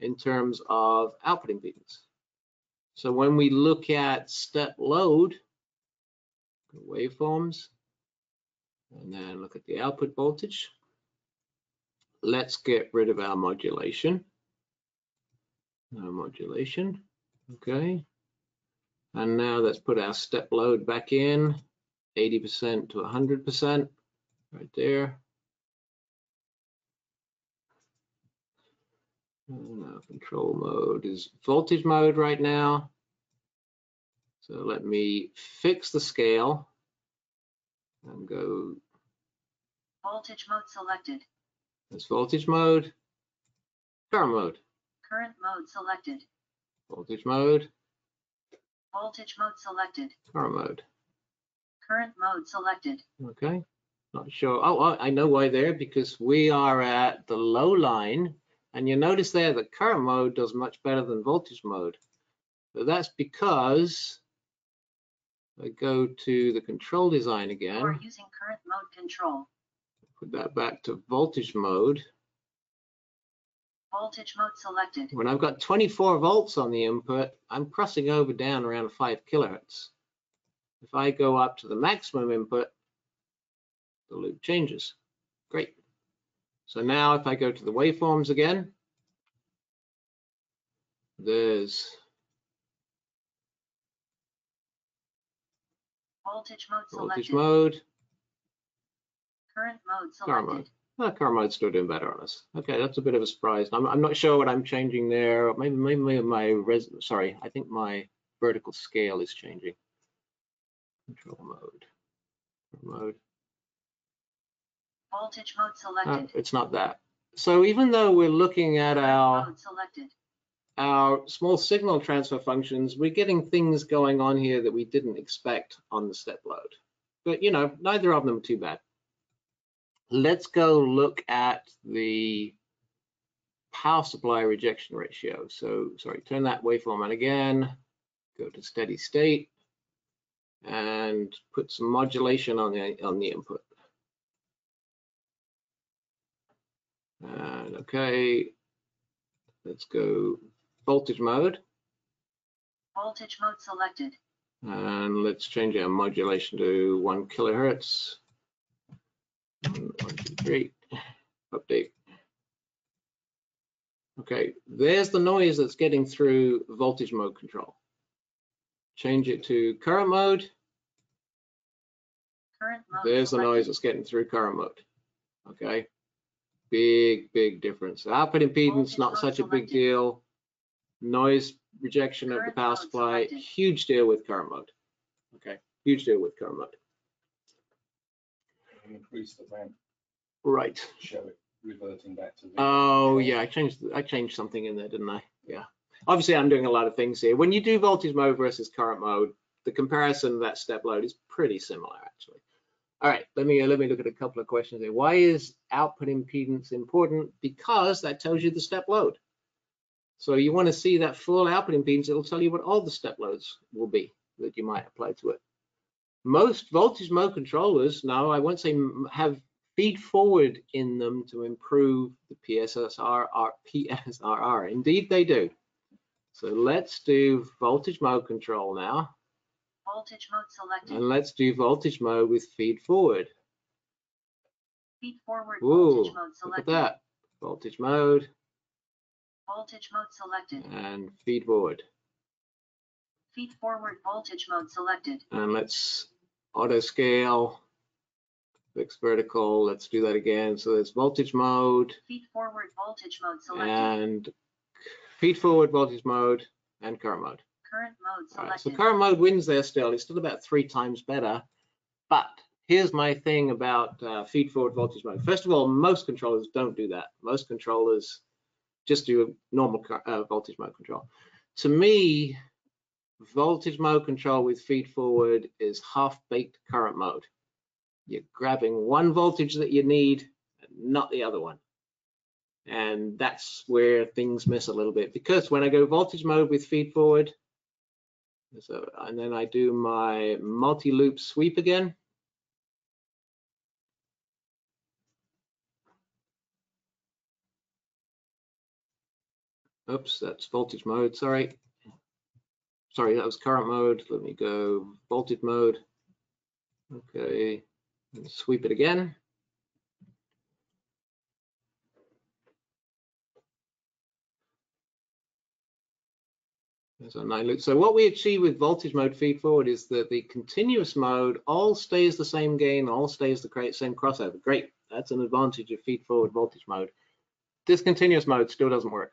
in terms of output impedance. So when we look at step load, waveforms, and then look at the output voltage, let's get rid of our modulation. No modulation, okay. And now let's put our step load back in, 80% to 100%, right there. Our control mode is voltage mode right now. So let me fix the scale and go, Voltage mode selected. that's voltage mode, current mode, Current mode selected. voltage mode, Voltage mode selected. current mode. Current mode selected. Okay, not sure. Oh, I I know why there, because we are at the low line. And you notice there that current mode does much better than voltage mode. But that's because I go to the control design again, are using current mode control. put that back to voltage mode. Voltage mode selected. When I've got 24 volts on the input, I'm crossing over down around 5 kilohertz. If I go up to the maximum input, the loop changes. Great. So now if I go to the waveforms again, there's Voltage mode voltage selected. mode, Current mode current mode. selected. Oh, current mode's still doing better on us. Okay, that's a bit of a surprise. I'm, I'm not sure what I'm changing there. Maybe, maybe my res, sorry, I think my vertical scale is changing. Control mode, mode. Voltage mode selected. it's not that. So even though we're looking at our, our small signal transfer functions, we're getting things going on here that we didn't expect on the step load. But you know, neither of them are too bad. Let's go look at the power supply rejection ratio. So, sorry, turn that waveform on again, go to steady state, and put some modulation on the on the input. And okay, let's go voltage mode, Voltage mode selected. and let's change our modulation to one kilohertz. One, two, three, update. Okay, there's the noise that's getting through voltage mode control. Change it to current mode. Current mode There's the noise that's getting through current mode. Okay, big, big difference. Output impedance, not such a big deal. Noise rejection of the power supply, selected. huge deal with current mode. Okay, huge deal with current mode. Increase the ramp, Right. show it reverting back to. the Oh, yeah, I changed, I changed something in there, didn't I? Yeah. Obviously, I'm doing a lot of things here. When you do voltage mode versus current mode, the comparison of that step load is pretty similar, actually. All right, let me, uh, let me look at a couple of questions here. Why is output impedance important? Because that tells you the step load. So you want to see that full output impedance, it'll tell you what all the step loads will be that you might apply to it. Most voltage mode controllers, no, I won't say have feed forward in them to improve the PSSR, PSRR. Indeed, they do. So let's do voltage mode control now, Voltage mode selected. and let's do voltage mode with feed forward. Feed forward. Ooh, Voltage mode selected. Look at that. Voltage mode Voltage mode selected. and feed forward. Feed forward. Voltage mode selected. And let's auto scale, fixed vertical, let's do that again. So there's voltage mode Feed forward voltage mode selected. and feed forward voltage mode and current mode. Current mode All right, so current mode wins there still. It's still about three times better. But here's my thing about uh, feed forward voltage mode. First of all, most controllers don't do that. Most controllers just do normal uh, voltage mode control. To me, voltage mode control with feed forward is half-baked current mode. You're grabbing one voltage that you need not the other one. And that's where things miss a little bit because when I go voltage mode with feed forward, so, and then I do my multi-loop sweep again. Oops, that's voltage mode, sorry. Sorry, that was current mode. Let me go voltage mode. Okay, and sweep it again. Nine. So what we achieve with voltage mode feed forward is that the continuous mode all stays the same gain, all stays the same crossover. Great, that's an advantage of feed forward voltage mode. Discontinuous mode still doesn't work.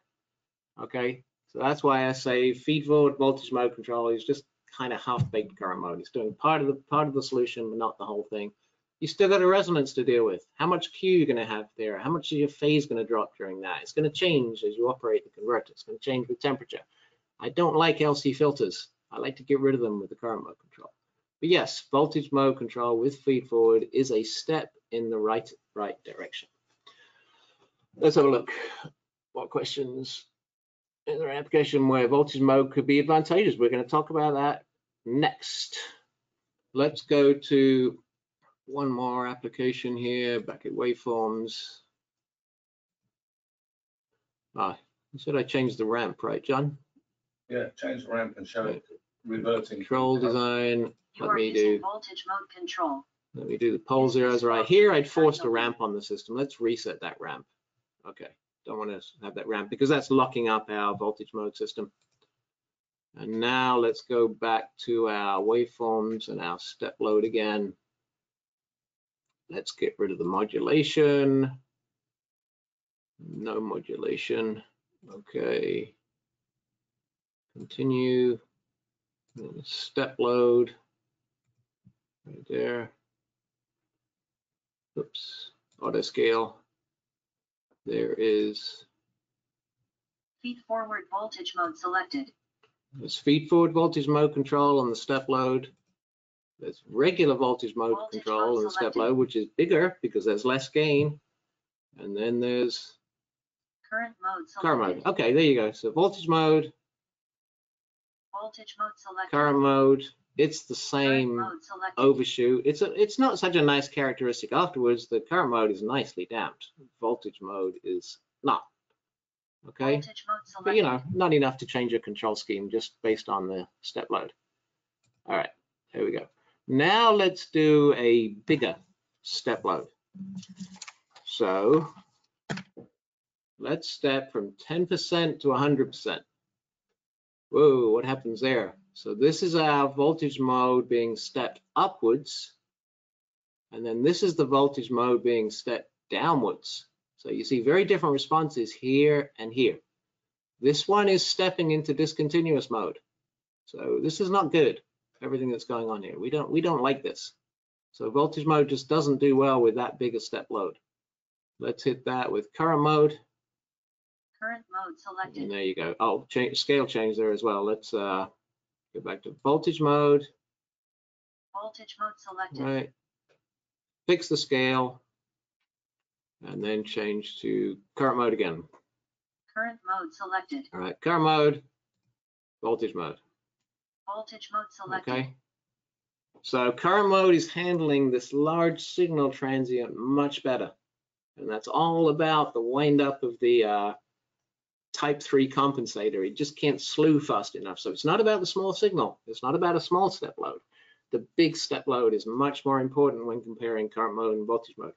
Okay, so that's why I say feed forward voltage mode control is just kind of half-baked current mode. It's doing part of the part of the solution, but not the whole thing. You still got a resonance to deal with. How much Q you're going to have there? How much is your phase going to drop during that? It's going to change as you operate the converter. It's going to change with temperature. I don't like LC filters. I like to get rid of them with the current mode control. But yes, voltage mode control with feed forward is a step in the right right direction. Let's have a look. What questions? Is there an application where voltage mode could be advantageous? We're going to talk about that next. Let's go to one more application here, back at waveforms. Ah, said I changed the ramp, right, John? Yeah, change the ramp and show it reverting. Control design, let me do, voltage mode control. let me do the pole zeros right here. I'd forced a ramp on the system. Let's reset that ramp. Okay, don't want to have that ramp because that's locking up our voltage mode system. And now let's go back to our waveforms and our step load again. Let's get rid of the modulation. No modulation. Okay. Continue. Step load. Right there. Oops. Auto scale. There is Feed forward voltage mode selected. There's feed forward voltage mode control on the step load. There's regular voltage mode Voltage control mode on the step load, which is bigger because there's less gain. And then there's Current mode current mode. Okay, there you go. So voltage mode, Voltage mode selected. current mode, it's the same overshoot. It's a, it's not such a nice characteristic afterwards. The current mode is nicely damped. Voltage mode is not. Okay. Voltage mode But you know, not enough to change your control scheme just based on the step load. All right, here we go. Now let's do a bigger step load. So let's step from 10% to 100%. Whoa, what happens there? So this is our voltage mode being stepped upwards. And then this is the voltage mode being stepped downwards. So you see very different responses here and here. This one is stepping into discontinuous mode. So this is not good, everything that's going on here. We don't, we don't like this. So voltage mode just doesn't do well with that bigger step load. Let's hit that with current mode. Current mode And selected. there you go. Oh, change, scale change there as well. Let's uh, go back to voltage mode, Voltage mode selected. right? Fix the scale and then change to current mode again. Current mode selected. All right, current mode, voltage mode. Voltage mode selected. Okay. So current mode is handling this large signal transient much better. And that's all about the wind up of the uh, type 3 compensator. It just can't slew fast enough. So it's not about the small signal. It's not about a small step load. The big step load is much more important when comparing current mode and voltage mode.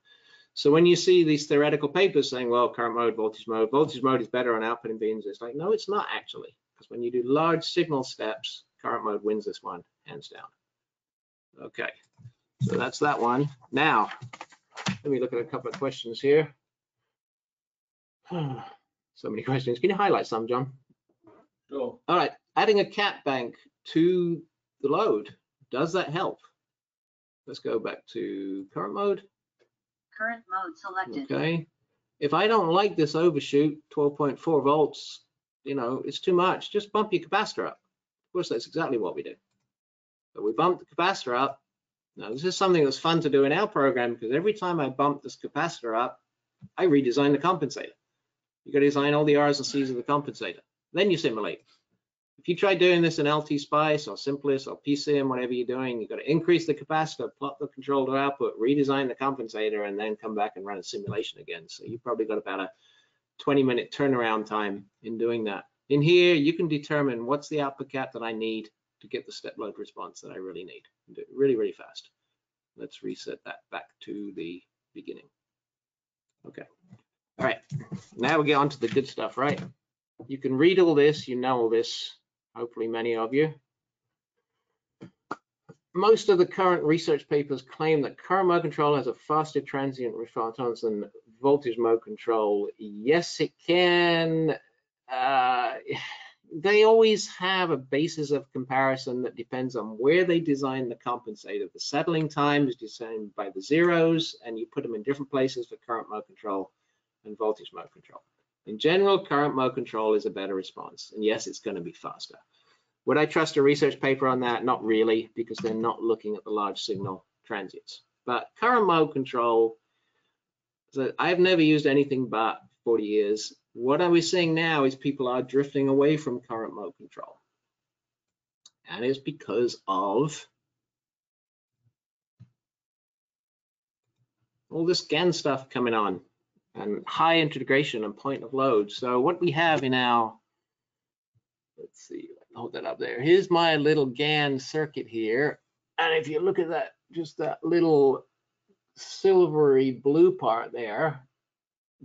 So when you see these theoretical papers saying, well, current mode, voltage mode, voltage mode is better on output impedance, it's like, no, it's not actually. Because when you do large signal steps, current mode wins this one, hands down. Okay, So that's that one. Now, let me look at a couple of questions here. So many questions. Can you highlight some, John? Sure. All right, adding a cap bank to the load, does that help? Let's go back to current mode. Current mode selected. Okay. If I don't like this overshoot, 12.4 volts, you know, it's too much, just bump your capacitor up. Of course, that's exactly what we do. So we bump the capacitor up. Now, this is something that's fun to do in our program because every time I bump this capacitor up, I redesign the compensator. You got to design all the R's and C's of the compensator. Then you simulate. If you try doing this in LTspice or SIMPLIS or PSIM, whatever you're doing, you've got to increase the capacitor, plot the control to output, redesign the compensator, and then come back and run a simulation again. So you've probably got about a 20 minute turnaround time in doing that. In here, you can determine what's the output cap that I need to get the step load response that I really need. And Do it really, really fast. Let's reset that back to the beginning. Okay. All right. Now we get on to the good stuff, right? You can read all this, you know all this, hopefully many of you. Most of the current research papers claim that current mode control has a faster transient response than voltage mode control. Yes, it can. Uh, they always have a basis of comparison that depends on where they design the compensator. The settling time is designed by the zeros, and you put them in different places for current mode control and voltage mode control. In general, current mode control is a better response, and yes, it's going to be faster. Would I trust a research paper on that? Not really, because they're not looking at the large signal transients. But current mode control, so I've never used anything but 40 years. What are we seeing now is people are drifting away from current mode control. And it's because of all this GAN stuff coming on and high integration and point of load. So what we have in our, let's see, hold that up there. Here's my little GAN circuit here. And if you look at that, just that little silvery blue part there,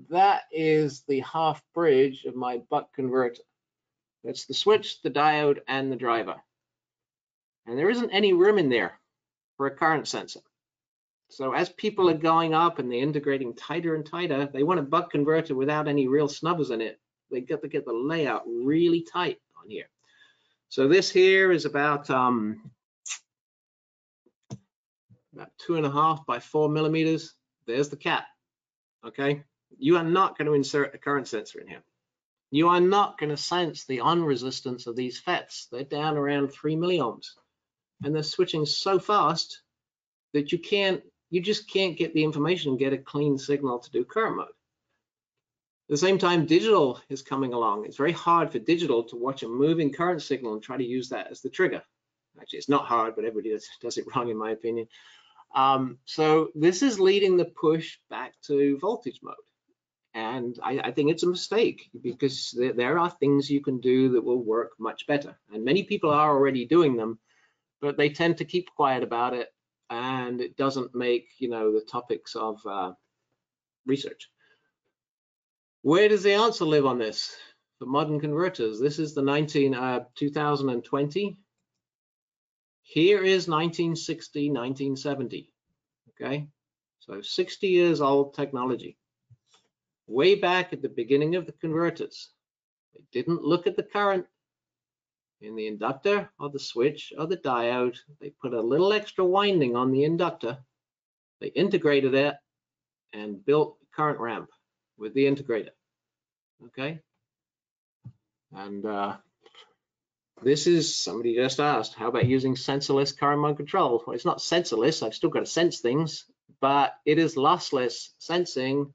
that is the half bridge of my buck converter. That's the switch, the diode, and the driver. And there isn't any room in there for a current sensor. So as people are going up and they're integrating tighter and tighter, they want a buck converter without any real snubbers in it. They got to get the layout really tight on here. So this here is about um, about two and a half by four millimeters. There's the cap. Okay, you are not going to insert a current sensor in here. You are not going to sense the on resistance of these FETs. They're down around three milliohms, and they're switching so fast that you can't you just can't get the information and get a clean signal to do current mode. At the same time, digital is coming along. It's very hard for digital to watch a moving current signal and try to use that as the trigger. Actually, it's not hard, but everybody does, does it wrong, in my opinion. Um, so this is leading the push back to voltage mode. And I, I think it's a mistake because there, there are things you can do that will work much better. And many people are already doing them, but they tend to keep quiet about it and it doesn't make you know the topics of uh, research. Where does the answer live on this for modern converters? This is the 19 uh, 2020. Here is 1960, 1970. Okay, so 60 years old technology. Way back at the beginning of the converters, they didn't look at the current in the inductor or the switch or the diode. They put a little extra winding on the inductor. They integrated it and built a current ramp with the integrator. Okay. And uh, this is, somebody just asked, how about using sensorless current mode control? Well, it's not sensorless. I've still got to sense things, but it is lossless sensing.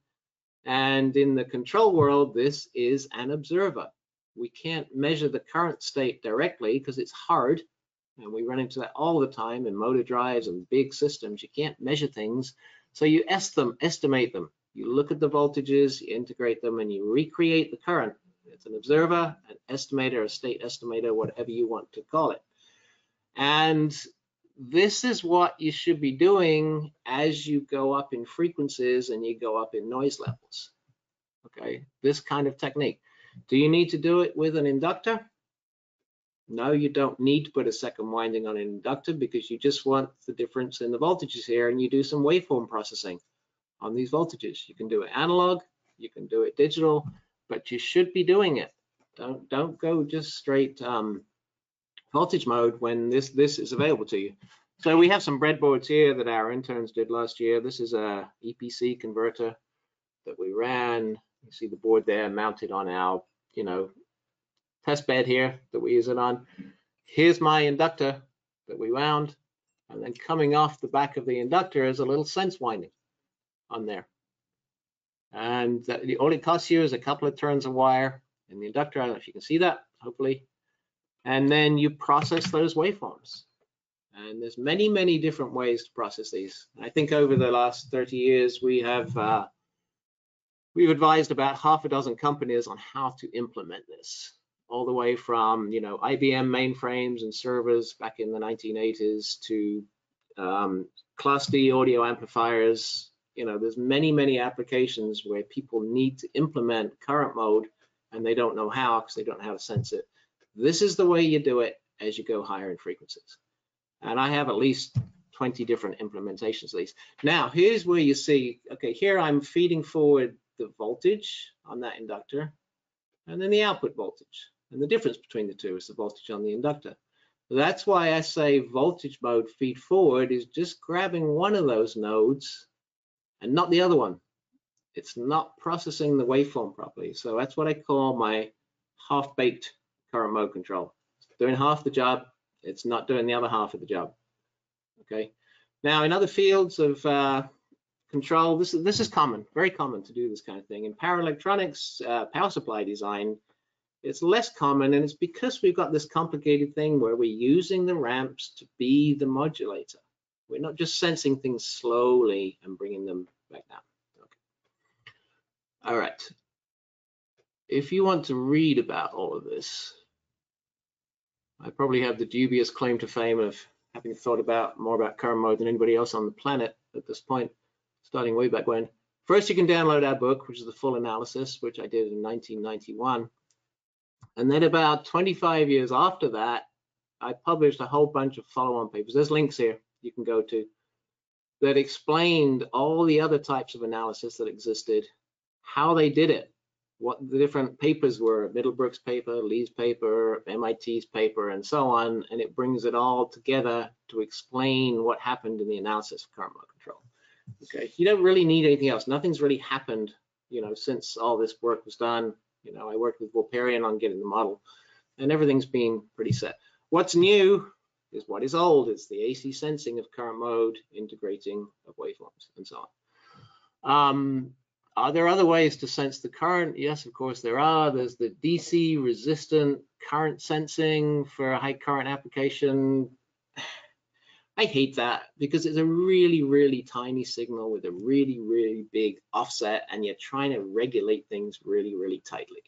And in the control world, this is an observer we can't measure the current state directly because it's hard. And we run into that all the time in motor drives and big systems. You can't measure things. So you est them, estimate them. You look at the voltages, you integrate them, and you recreate the current. It's an observer, an estimator, a state estimator, whatever you want to call it. And this is what you should be doing as you go up in frequencies and you go up in noise levels. Okay, this kind of technique. Do you need to do it with an inductor? No, you don't need to put a second winding on an inductor because you just want the difference in the voltages here and you do some waveform processing on these voltages. You can do it analog, you can do it digital, but you should be doing it. Don't don't go just straight um, voltage mode when this this is available to you. So we have some breadboards here that our interns did last year. This is a EPC converter that we ran. You see the board there mounted on our, you know, test bed here that we use it on. Here's my inductor that we wound, and then coming off the back of the inductor is a little sense winding on there. And that, the, it costs you is a couple of turns of wire in the inductor. I don't know if you can see that, hopefully. And then you process those waveforms. And there's many, many different ways to process these. I think over the last 30 years, we have uh, we've advised about half a dozen companies on how to implement this, all the way from you know IBM mainframes and servers back in the 1980s to um, Class D audio amplifiers. You know, there's many, many applications where people need to implement current mode and they don't know how because they don't know how to sense it. This is the way you do it as you go higher in frequencies. And I have at least 20 different implementations of these. Now, here's where you see, okay, here I'm feeding forward the voltage on that inductor and then the output voltage. And the difference between the two is the voltage on the inductor. That's why I say voltage mode feed forward is just grabbing one of those nodes and not the other one. It's not processing the waveform properly. So that's what I call my half-baked current mode control. It's doing half the job, it's not doing the other half of the job. Okay. Now in other fields of uh, control, this is this is common, very common to do this kind of thing. In power electronics, uh, power supply design, it's less common, and it's because we've got this complicated thing where we're using the ramps to be the modulator. We're not just sensing things slowly and bringing them back down. Okay. All right. If you want to read about all of this, I probably have the dubious claim to fame of having thought about more about current mode than anybody else on the planet at this point, starting way back when. First, you can download our book, which is the full analysis, which I did in 1991. And then about 25 years after that, I published a whole bunch of follow-on papers. There's links here you can go to that explained all the other types of analysis that existed, how they did it, what the different papers were, Middlebrooks paper, Lee's paper, MIT's paper, and so on, and it brings it all together to explain what happened in the analysis of current mode control. Okay, you don't really need anything else. Nothing's really happened, you know, since all this work was done. You know, I worked with Vorperian on getting the model, and everything's being pretty set. What's new is what is old. It's the AC sensing of current mode, integrating of waveforms, and so on. Um, are there other ways to sense the current? Yes, of course there are. There's the DC resistant current sensing for a high current application. I hate that because it's a really, really tiny signal with a really, really big offset and you're trying to regulate things really, really tightly.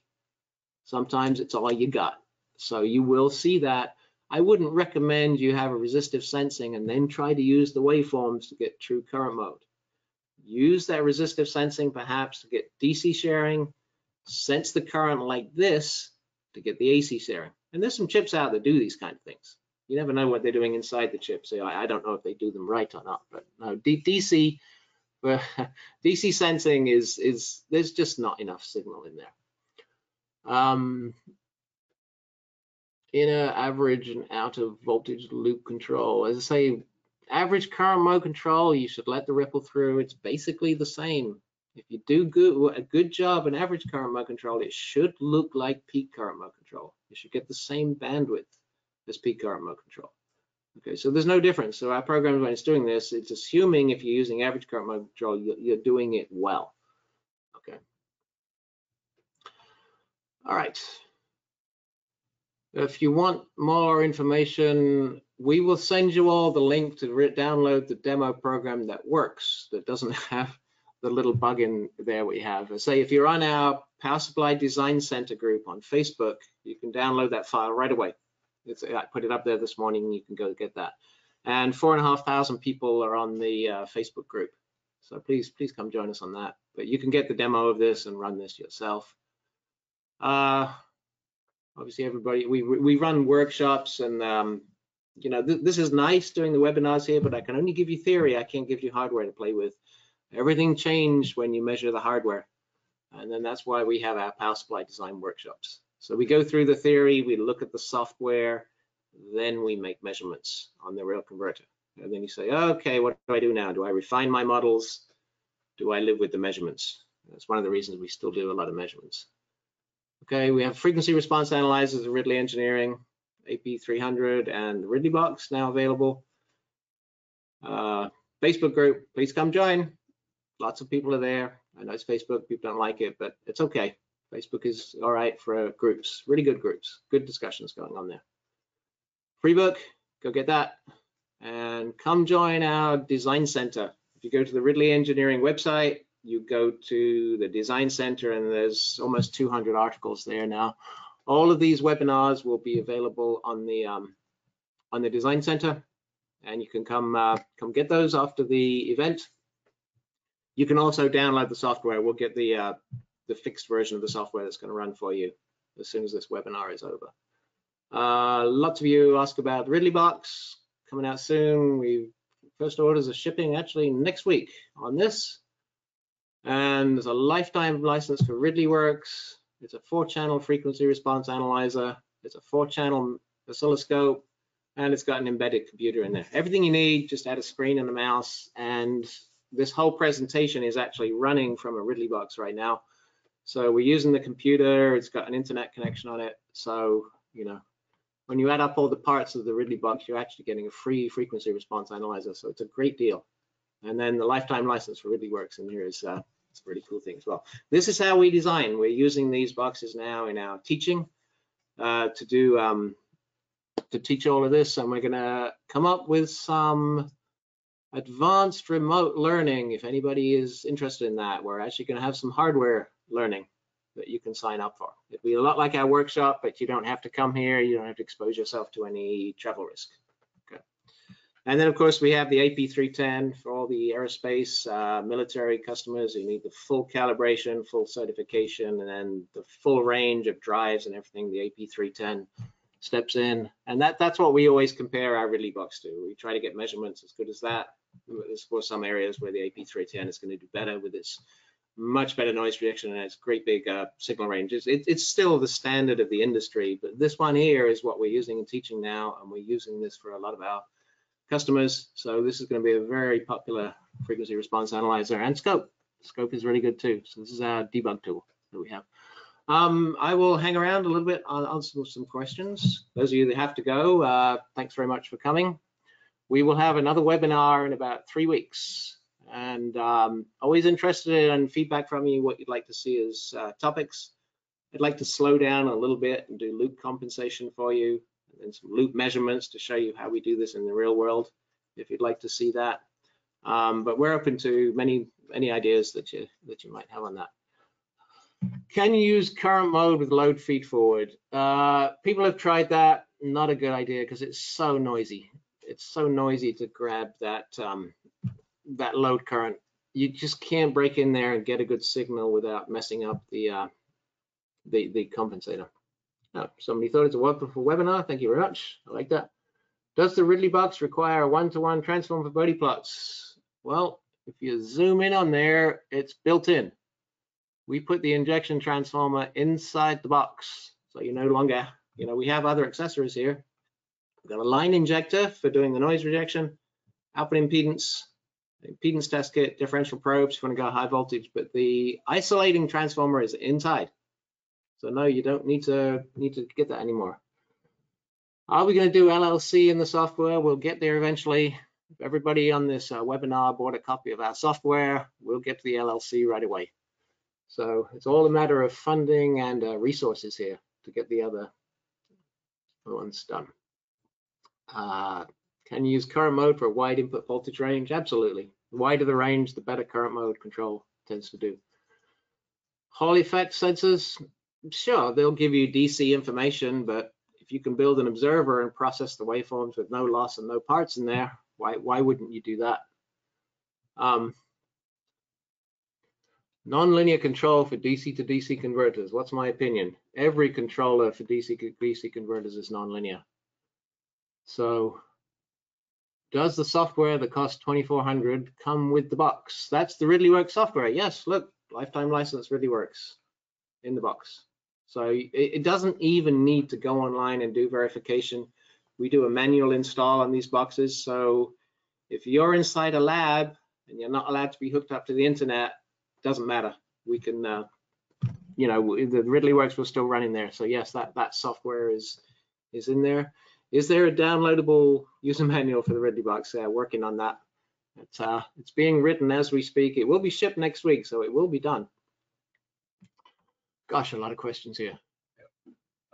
Sometimes it's all you got. So you will see that. I wouldn't recommend you have a resistive sensing and then try to use the waveforms to get true current mode use that resistive sensing perhaps to get DC sharing, sense the current like this to get the AC sharing. And there's some chips out that do these kind of things. You never know what they're doing inside the chip, so I, I don't know if they do them right or not. But no, D DC, uh, DC sensing is is there's just not enough signal in there. Um, inner, average, and out of voltage loop control. As I say, average current mode control, you should let the ripple through. It's basically the same. If you do good, a good job in average current mode control, it should look like peak current mode control. You should get the same bandwidth as peak current mode control. Okay, so there's no difference. So our program, when it's doing this, it's assuming if you're using average current mode control, you're doing it well. Okay. All right. If you want more information, we will send you all the link to download the demo program that works, that doesn't have the little bug in there we have. Say if you're on our Power Supply Design Center group on Facebook, you can download that file right away. It's, I put it up there this morning, you can go get that. And four and a half thousand people are on the uh, Facebook group. So please, please come join us on that. But you can get the demo of this and run this yourself. Uh, obviously everybody, we, we run workshops and, um, you know, th- this is nice doing the webinars here, but I can only give you theory. I can't give you hardware to play with. Everything changed when you measure the hardware. And then that's why we have our power supply design workshops. So we go through the theory, we look at the software, then we make measurements on the real converter. And then you say, okay, what do I do now? Do I refine my models? Do I live with the measurements? That's one of the reasons we still do a lot of measurements. Okay, we have frequency response analyzers, of Ridley Engineering, AP300, and the Ridley box now available. Uh, Facebook group, please come join. Lots of people are there. I know it's Facebook, people don't like it, but it's okay. Facebook is all right for groups, really good groups, good discussions going on there. Free book, go get that. And come join our design center. If you go to the Ridley Engineering website, you go to the design center and there's almost 200 articles there now. All of these webinars will be available on the um, on the design center, and you can come uh, come get those after the event. You can also download the software. We'll get the uh, the fixed version of the software that's going to run for you as soon as this webinar is over. Uh, lots of you ask about Ridley box coming out soon. We first orders are shipping actually next week on this. And there's a lifetime license for Ridley Works. It's a four channel frequency response analyzer. It's a four channel oscilloscope and it's got an embedded computer in there. Everything you need, just add a screen and a mouse. And this whole presentation is actually running from a Ridley box right now. So we're using the computer, it's got an internet connection on it. So, you know, when you add up all the parts of the Ridley box, you're actually getting a free frequency response analyzer. So it's a great deal. And then the lifetime license for Ridley Works in here is uh, it's a really cool thing as well. This is how we design. We're using these boxes now in our teaching uh, to do um, to teach all of this, and we're going to come up with some advanced remote learning. If anybody is interested in that, we're actually going to have some hardware learning that you can sign up for. It'll be a lot like our workshop, but you don't have to come here. You don't have to expose yourself to any travel risk. Okay. And then, of course, we have the AP310 for all the aerospace uh, military customers who need the full calibration, full certification, and then the full range of drives and everything. The AP310 steps in, and that that's what we always compare our Ridley box to. We try to get measurements as good as that. There's of course some areas where the AP310 is going to do better with its much better noise rejection and its great big uh, signal ranges. It, it's still the standard of the industry, but this one here is what we're using and teaching now, and we're using this for a lot of our customers. So this is going to be a very popular frequency response analyzer and scope. Scope is really good too. So this is our debug tool that we have. Um, I will hang around a little bit, I'll answer some questions. Those of you that have to go, uh, thanks very much for coming. We will have another webinar in about three weeks and um, always interested in feedback from you, what you'd like to see as uh, topics. I'd like to slow down a little bit and do loop compensation for you and some loop measurements to show you how we do this in the real world, if you'd like to see that. Um, but we're open to many, any ideas that you, that you might have on that. Can you use current mode with load feed forward? Uh, people have tried that, not a good idea because it's so noisy. It's so noisy to grab that um, that load current. You just can't break in there and get a good signal without messing up the uh, the, the compensator. Somebody thought it's a wonderful webinar. Thank you very much. I like that. Does the Ridley box require a one-to-one -one transform for Bode plots? Well, if you zoom in on there, it's built in we put the injection transformer inside the box. So you no longer, you know, we have other accessories here. We've got a line injector for doing the noise rejection, output impedance, impedance test kit, differential probes if you want to go high voltage, but the isolating transformer is inside. So no, you don't need to need to get that anymore. Are we going to do LLC in the software? We'll get there eventually. If everybody on this uh, webinar bought a copy of our software, we'll get to the LLC right away. So it's all a matter of funding and uh, resources here to get the other ones done. Uh, can you use current mode for a wide input voltage range? Absolutely. The wider the range, the better current mode control tends to do. Hall effect sensors, sure, they'll give you DC information, but if you can build an observer and process the waveforms with no loss and no parts in there, why, why wouldn't you do that? Um, Non-linear control for DC to DC converters. What's my opinion? Every controller for DC to DC converters is non-linear. So does the software that costs 2400 come with the box? That's the RidleyWorks software. Yes, look, lifetime license RidleyWorks in the box. So it, it doesn't even need to go online and do verification. We do a manual install on these boxes. So if you're inside a lab and you're not allowed to be hooked up to the internet, doesn't matter. We can, uh, you know, the RidleyWorks will still run in there. So yes, that that software is is in there. Is there a downloadable user manual for the Ridley box? Yeah, working on that. It's uh, it's being written as we speak. It will be shipped next week, so it will be done. Gosh, a lot of questions here.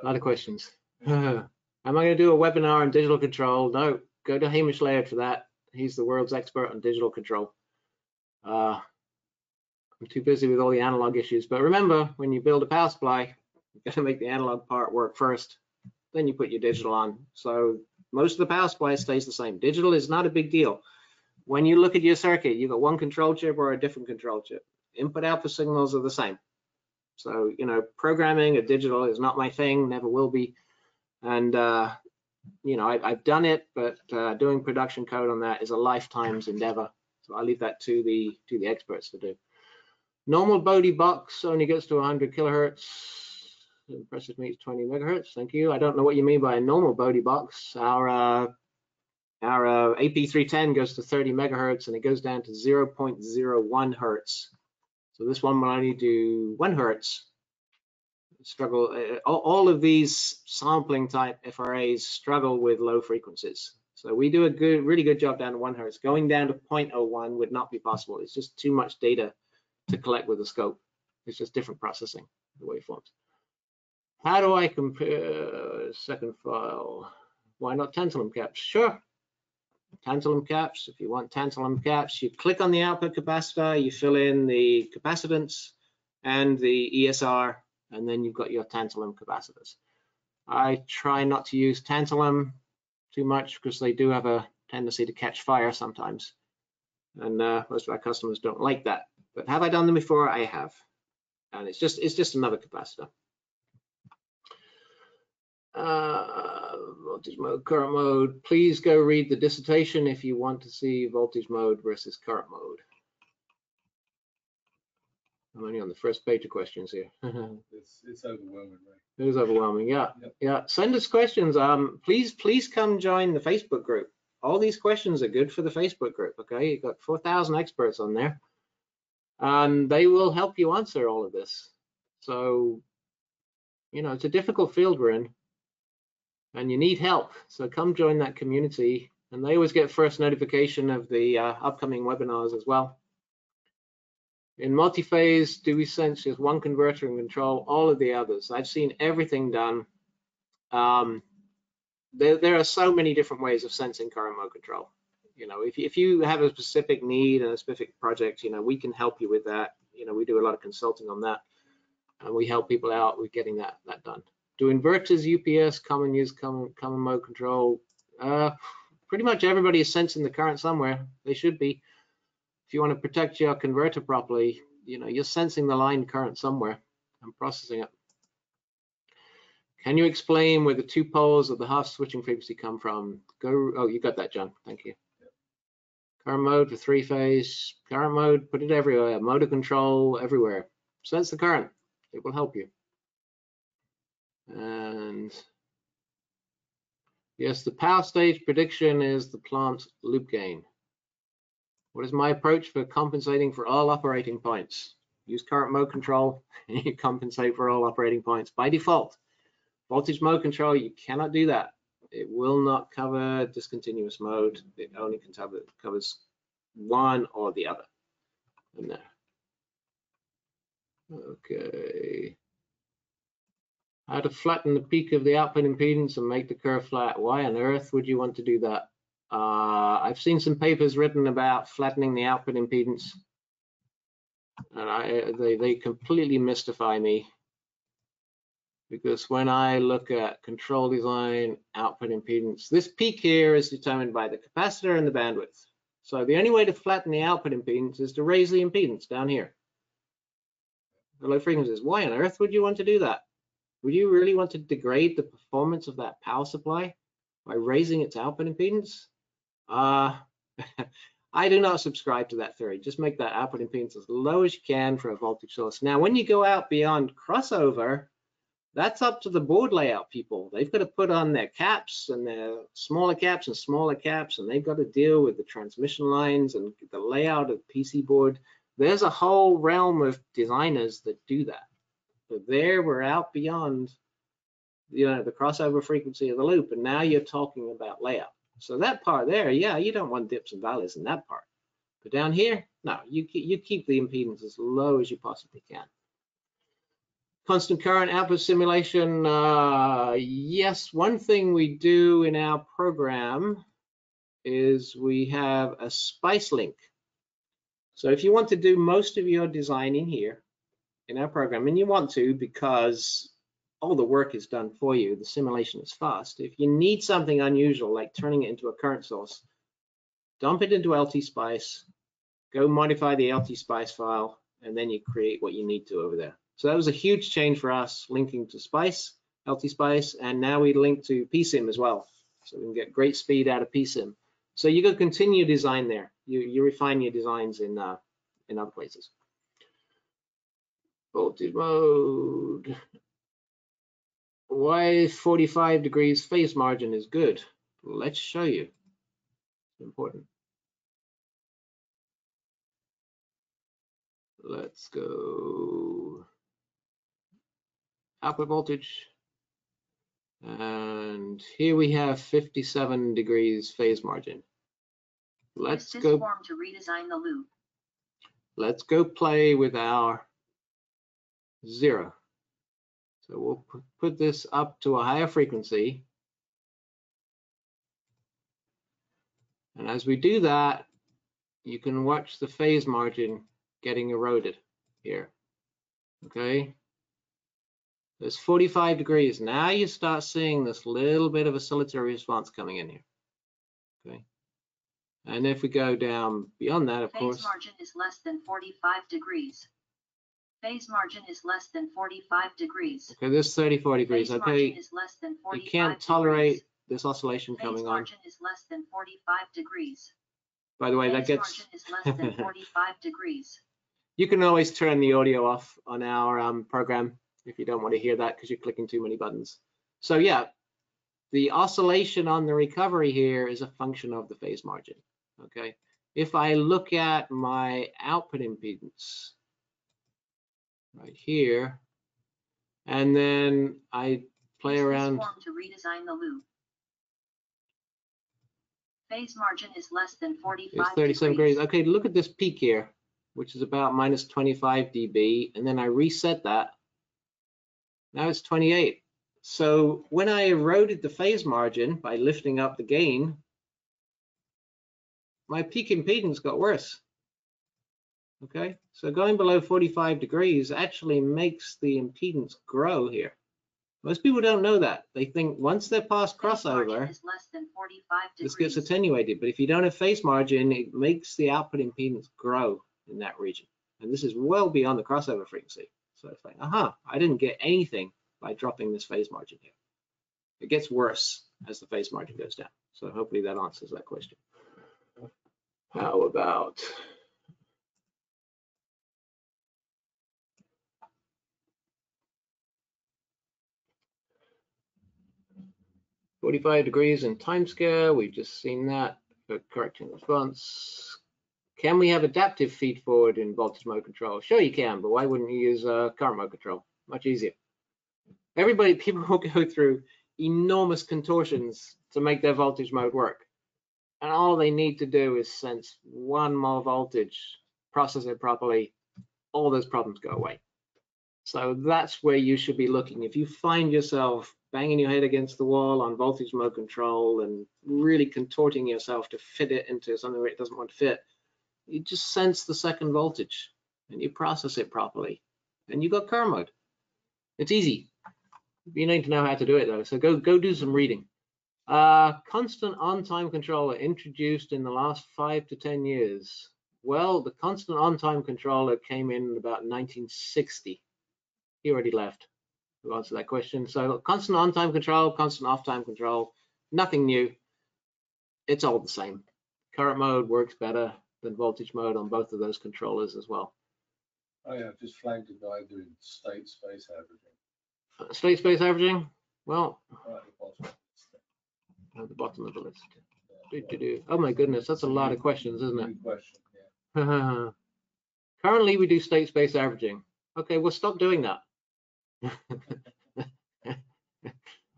A lot of questions. Am I going to do a webinar on digital control? No, go to Hamish Laird for that. He's the world's expert on digital control. Uh, I'm too busy with all the analog issues. But remember, when you build a power supply, you've got to make the analog part work first. Then you put your digital on. So most of the power supply stays the same. Digital is not a big deal. When you look at your circuit, you've got one control chip or a different control chip. Input output signals are the same. So, you know, programming a digital is not my thing, never will be. And, uh, you know, I, have done it, but uh, doing production code on that is a lifetime's endeavor. So I leave that to the to the experts to do. Normal Bode box only gets to 100 kilohertz. Impressive means 20 megahertz. Thank you. I don't know what you mean by a normal Bode box. Our uh, our uh, AP310 goes to 30 megahertz and it goes down to 0.01 hertz. So this one will only do one hertz. Struggle. Uh, all, all of these sampling type FRAs struggle with low frequencies. So we do a good, really good job down to one hertz. Going down to 0.01 would not be possible. It's just too much data to collect with the scope. It's just different processing, the waveforms. How do I compare second file? Why not tantalum caps? Sure, tantalum caps. If you want tantalum caps, you click on the output capacitor, you fill in the capacitance and the ESR, and then you've got your tantalum capacitors. I try not to use tantalum too much because they do have a tendency to catch fire sometimes. And uh, most of our customers don't like that. But have I done them before? I have. And it's just it's just another capacitor. Uh, voltage mode, current mode. Please go read the dissertation if you want to see voltage mode versus current mode. I'm only on the first page of questions here. It's, it's overwhelming, right? It is overwhelming. Yeah, Yep. yeah. Send us questions. Um, please, please come join the Facebook group. All these questions are good for the Facebook group. Okay, you've got 4,000 experts on there, and they will help you answer all of this. So, you know, it's a difficult field we're in, and you need help. So come join that community, and they always get first notification of the uh, upcoming webinars as well. In multi-phase, do we sense just one converter and control all of the others? I've seen everything done. Um, there, there are so many different ways of sensing current mode control. You know, if, if you have a specific need and a specific project, you know, we can help you with that. You know, we do a lot of consulting on that, and we help people out with getting that that done. Do inverters, UPS, common use, common common mode control? Uh, pretty much everybody is sensing the current somewhere. They should be if you want to protect your converter properly, you know, you're sensing the line current somewhere and processing it. Can you explain where the two poles of the half switching frequency come from? Go, oh, you got that, John. Thank you. Current mode for three phase, current mode, put it everywhere, motor control everywhere. Sense the current, it will help you. And yes, the power stage prediction is the plant loop gain. What is my approach for compensating for all operating points? Use current mode control and you compensate for all operating points by default. Voltage mode control, you cannot do that. It will not cover discontinuous mode. It only can cover, covers one or the other in there. Okay. How to flatten the peak of the output impedance and make the curve flat. Why on earth would you want to do that? Uh, I've seen some papers written about flattening the output impedance, and I, they, they completely mystify me because when I look at control design, output impedance, this peak here is determined by the capacitor and the bandwidth. So the only way to flatten the output impedance is to raise the impedance down here. the low frequencies. Why on earth would you want to do that? Would you really want to degrade the performance of that power supply by raising its output impedance? Uh, I do not subscribe to that theory. Just make that output impedance as low as you can for a voltage source. Now, when you go out beyond crossover, that's up to the board layout people. They've got to put on their caps and their smaller caps and smaller caps, and they've got to deal with the transmission lines and the layout of the PC board. There's a whole realm of designers that do that. But there we're out beyond, you know, the crossover frequency of the loop, and now you're talking about layout. So that part there, yeah, you don't want dips and valleys in that part. But down here, no, you you keep the impedance as low as you possibly can. Constant current output simulation, uh, yes, one thing we do in our program is we have a spice link. So if you want to do most of your designing here in our program, and you want to because all the work is done for you, the simulation is fast. If you need something unusual, like turning it into a current source, dump it into LT Spice, go modify the LT Spice file, and then you create what you need to over there. So that was a huge change for us linking to Spice, LT Spice, and now we link to PSIM as well. So we can get great speed out of PSIM. So you can continue design there. You, you refine your designs in, uh, in other places. Voltage mode. Why 45 degrees phase margin is good? Let's show you. It's important. Let's go output voltage. And here we have 57 degrees phase margin. Let's go, form to redesign the loop. let's go play with our zero. So we'll put this up to a higher frequency. And as we do that, you can watch the phase margin getting eroded here. Okay. There's 45 degrees. Now you start seeing this little bit of oscillatory response coming in here. Okay. And if we go down beyond that, of Phase course, margin is less than 45 degrees. Phase margin is less than 45 degrees. okay, there's 34 degrees. Phase Okay, is less than 45 you can't degrees. tolerate this oscillation Phase coming on. margin is less than 45 degrees. By the way, that Phase gets, margin is less than 45 degrees. you can always turn the audio off on our um, program if you don't want to hear that because you're clicking too many buttons. So yeah, the oscillation on the recovery here is a function of the phase margin, okay? If I look at my output impedance right here, and then I play Use around, to redesign the loop. Phase margin is less than 45 it's 37 degrees. degrees. Okay, look at this peak here, which is about minus 25 dB, and then I reset that. Now it's 28. So when I eroded the phase margin by lifting up the gain, my peak impedance got worse. Okay, so going below 45 degrees actually makes the impedance grow here. Most people don't know that. They think once they're past crossover, less than 45 this gets attenuated. But if you don't have phase margin, it makes the output impedance grow in that region. And this is well beyond the crossover frequency. So it's like, aha, uh -huh, I didn't get anything by dropping this phase margin here. It gets worse as the phase margin goes down. So hopefully that answers that question. How about 45 degrees in time scale, we've just seen that for correcting response. Can we have adaptive feed forward in voltage mode control? Sure you can, but why wouldn't you use uh, current mode control? Much easier. Everybody, people will go through enormous contortions to make their voltage mode work. And all they need to do is sense one more voltage, process it properly, all those problems go away. So that's where you should be looking. If you find yourself banging your head against the wall on voltage mode control and really contorting yourself to fit it into something where it doesn't want to fit, you just sense the second voltage and you process it properly and you got current mode. It's easy. You need to know how to do it though. So go go do some reading. Uh, constant on-time controller introduced in the last five to 10 years. Well, the constant on-time controller came in about 1960 he already left who answered that question. So constant on-time control, constant off-time control, nothing new. It's all the same. Current mode works better than voltage mode on both of those controllers as well. Oh yeah, I've just flagged a guy doing state space averaging. Uh, State space averaging, well, right at the bottom. at the bottom of the list. Yeah. Do-do-do. Oh my goodness, that's a lot of questions, isn't it? Question, yeah. Currently, we do state space averaging. Okay, we'll stop doing that.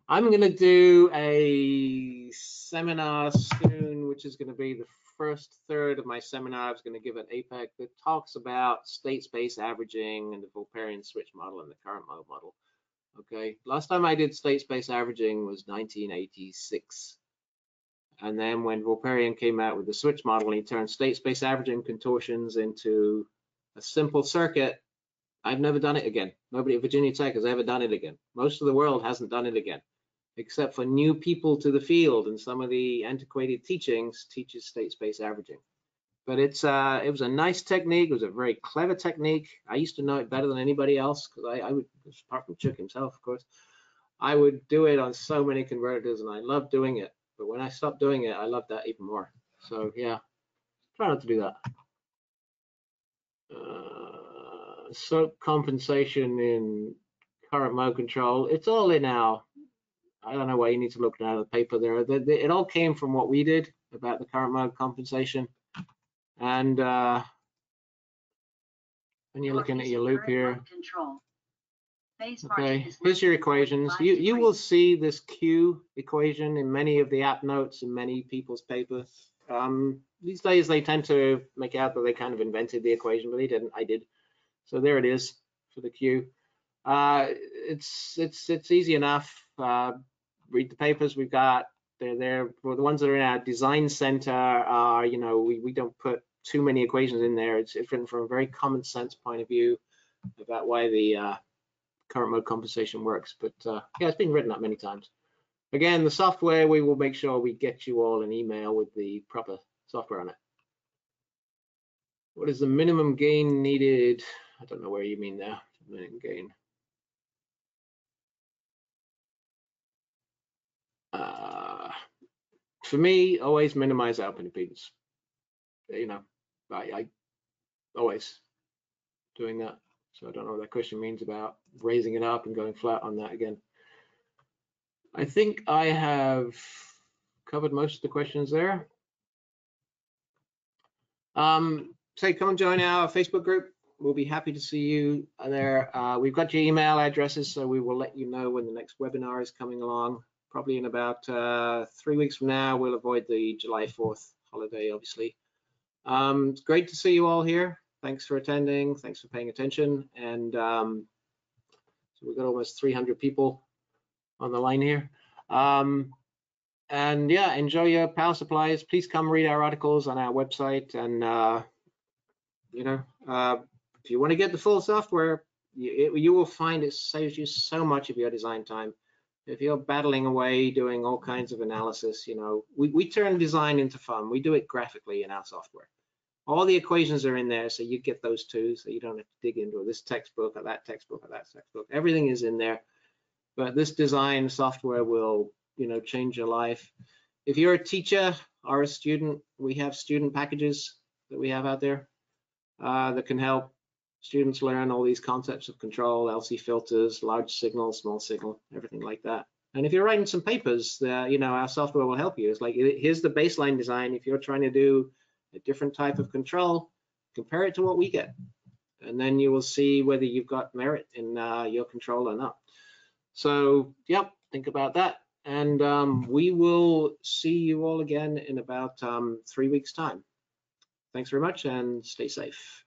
I'm going to do a seminar soon, which is going to be the first third of my seminar. I was going to give at APEC that talks about state space averaging and the Vorperian switch model and the current mode model. Okay, last time I did state space averaging was 1986. And then when Vorperian came out with the switch model, he turned state space averaging contortions into a simple circuit. I've never done it again. Nobody at Virginia Tech has ever done it again. Most of the world hasn't done it again, except for new people to the field and some of the antiquated teachings teaches state space averaging. But it's uh, it was a nice technique. It was a very clever technique. I used to know it better than anybody else because I, I would, apart from Cuk himself, of course, I would do it on so many converters and I loved doing it. But when I stopped doing it, I loved that even more. So yeah, try not to do that. Uh, slope compensation in current mode control. It's all in our, I don't know why you need to look at the paper there. The- the- It all came from what we did about the current mode compensation. And uh, when you're looking at your loop here, Okay, here's your equations. You, you will see this Q equation in many of the app notes in many people's papers. Um, these days they tend to make out that they kind of invented the equation, but they didn't. I did. So there it is for the Q. Uh, it's it's it's easy enough. Uh, read the papers we've got. They're there. For the ones that are in our design center are, you know, we, we don't put too many equations in there. It's, it's written from a very common sense point of view about why the uh, current mode compensation works. But uh, yeah, it's been written up many times. Again, the software, we will make sure we get you all an email with the proper software on it. What is the minimum gain needed? I don't know where you mean there, gain. Uh, for me, always minimize output impedance. You know, I, I always doing that. So I don't know what that question means about raising it up and going flat on that again. I think I have covered most of the questions there. Um, say, come and join our Facebook group. We'll be happy to see you there. Uh, we've got your email addresses, so we will let you know when the next webinar is coming along. Probably in about uh, three weeks from now. We'll avoid the July 4th holiday, obviously. Um, it's great to see you all here. Thanks for attending. Thanks for paying attention. And um, so we've got almost 300 people on the line here. Um, and yeah, enjoy your power supplies. Please come read our articles on our website. And, uh, you know, uh, if you want to get the full software, you, it, you will find it saves you so much of your design time. If you're battling away doing all kinds of analysis, you know, we, we turn design into fun. We do it graphically in our software all the equations are in there so you get those too so you don't have to dig into this textbook or that textbook or that textbook everything is in there but this design software will you know change your life if you're a teacher or a student we have student packages that we have out there uh, that can help students learn all these concepts of control lc filters large signal small signal everything like that and if you're writing some papers uh, you know our software will help you it's like here's the baseline design if you're trying to do a different type of control, compare it to what we get. And then you will see whether you've got merit in uh, your control or not. So, yep, think about that. And um, we will see you all again in about um, three weeks time. Thanks very much and stay safe.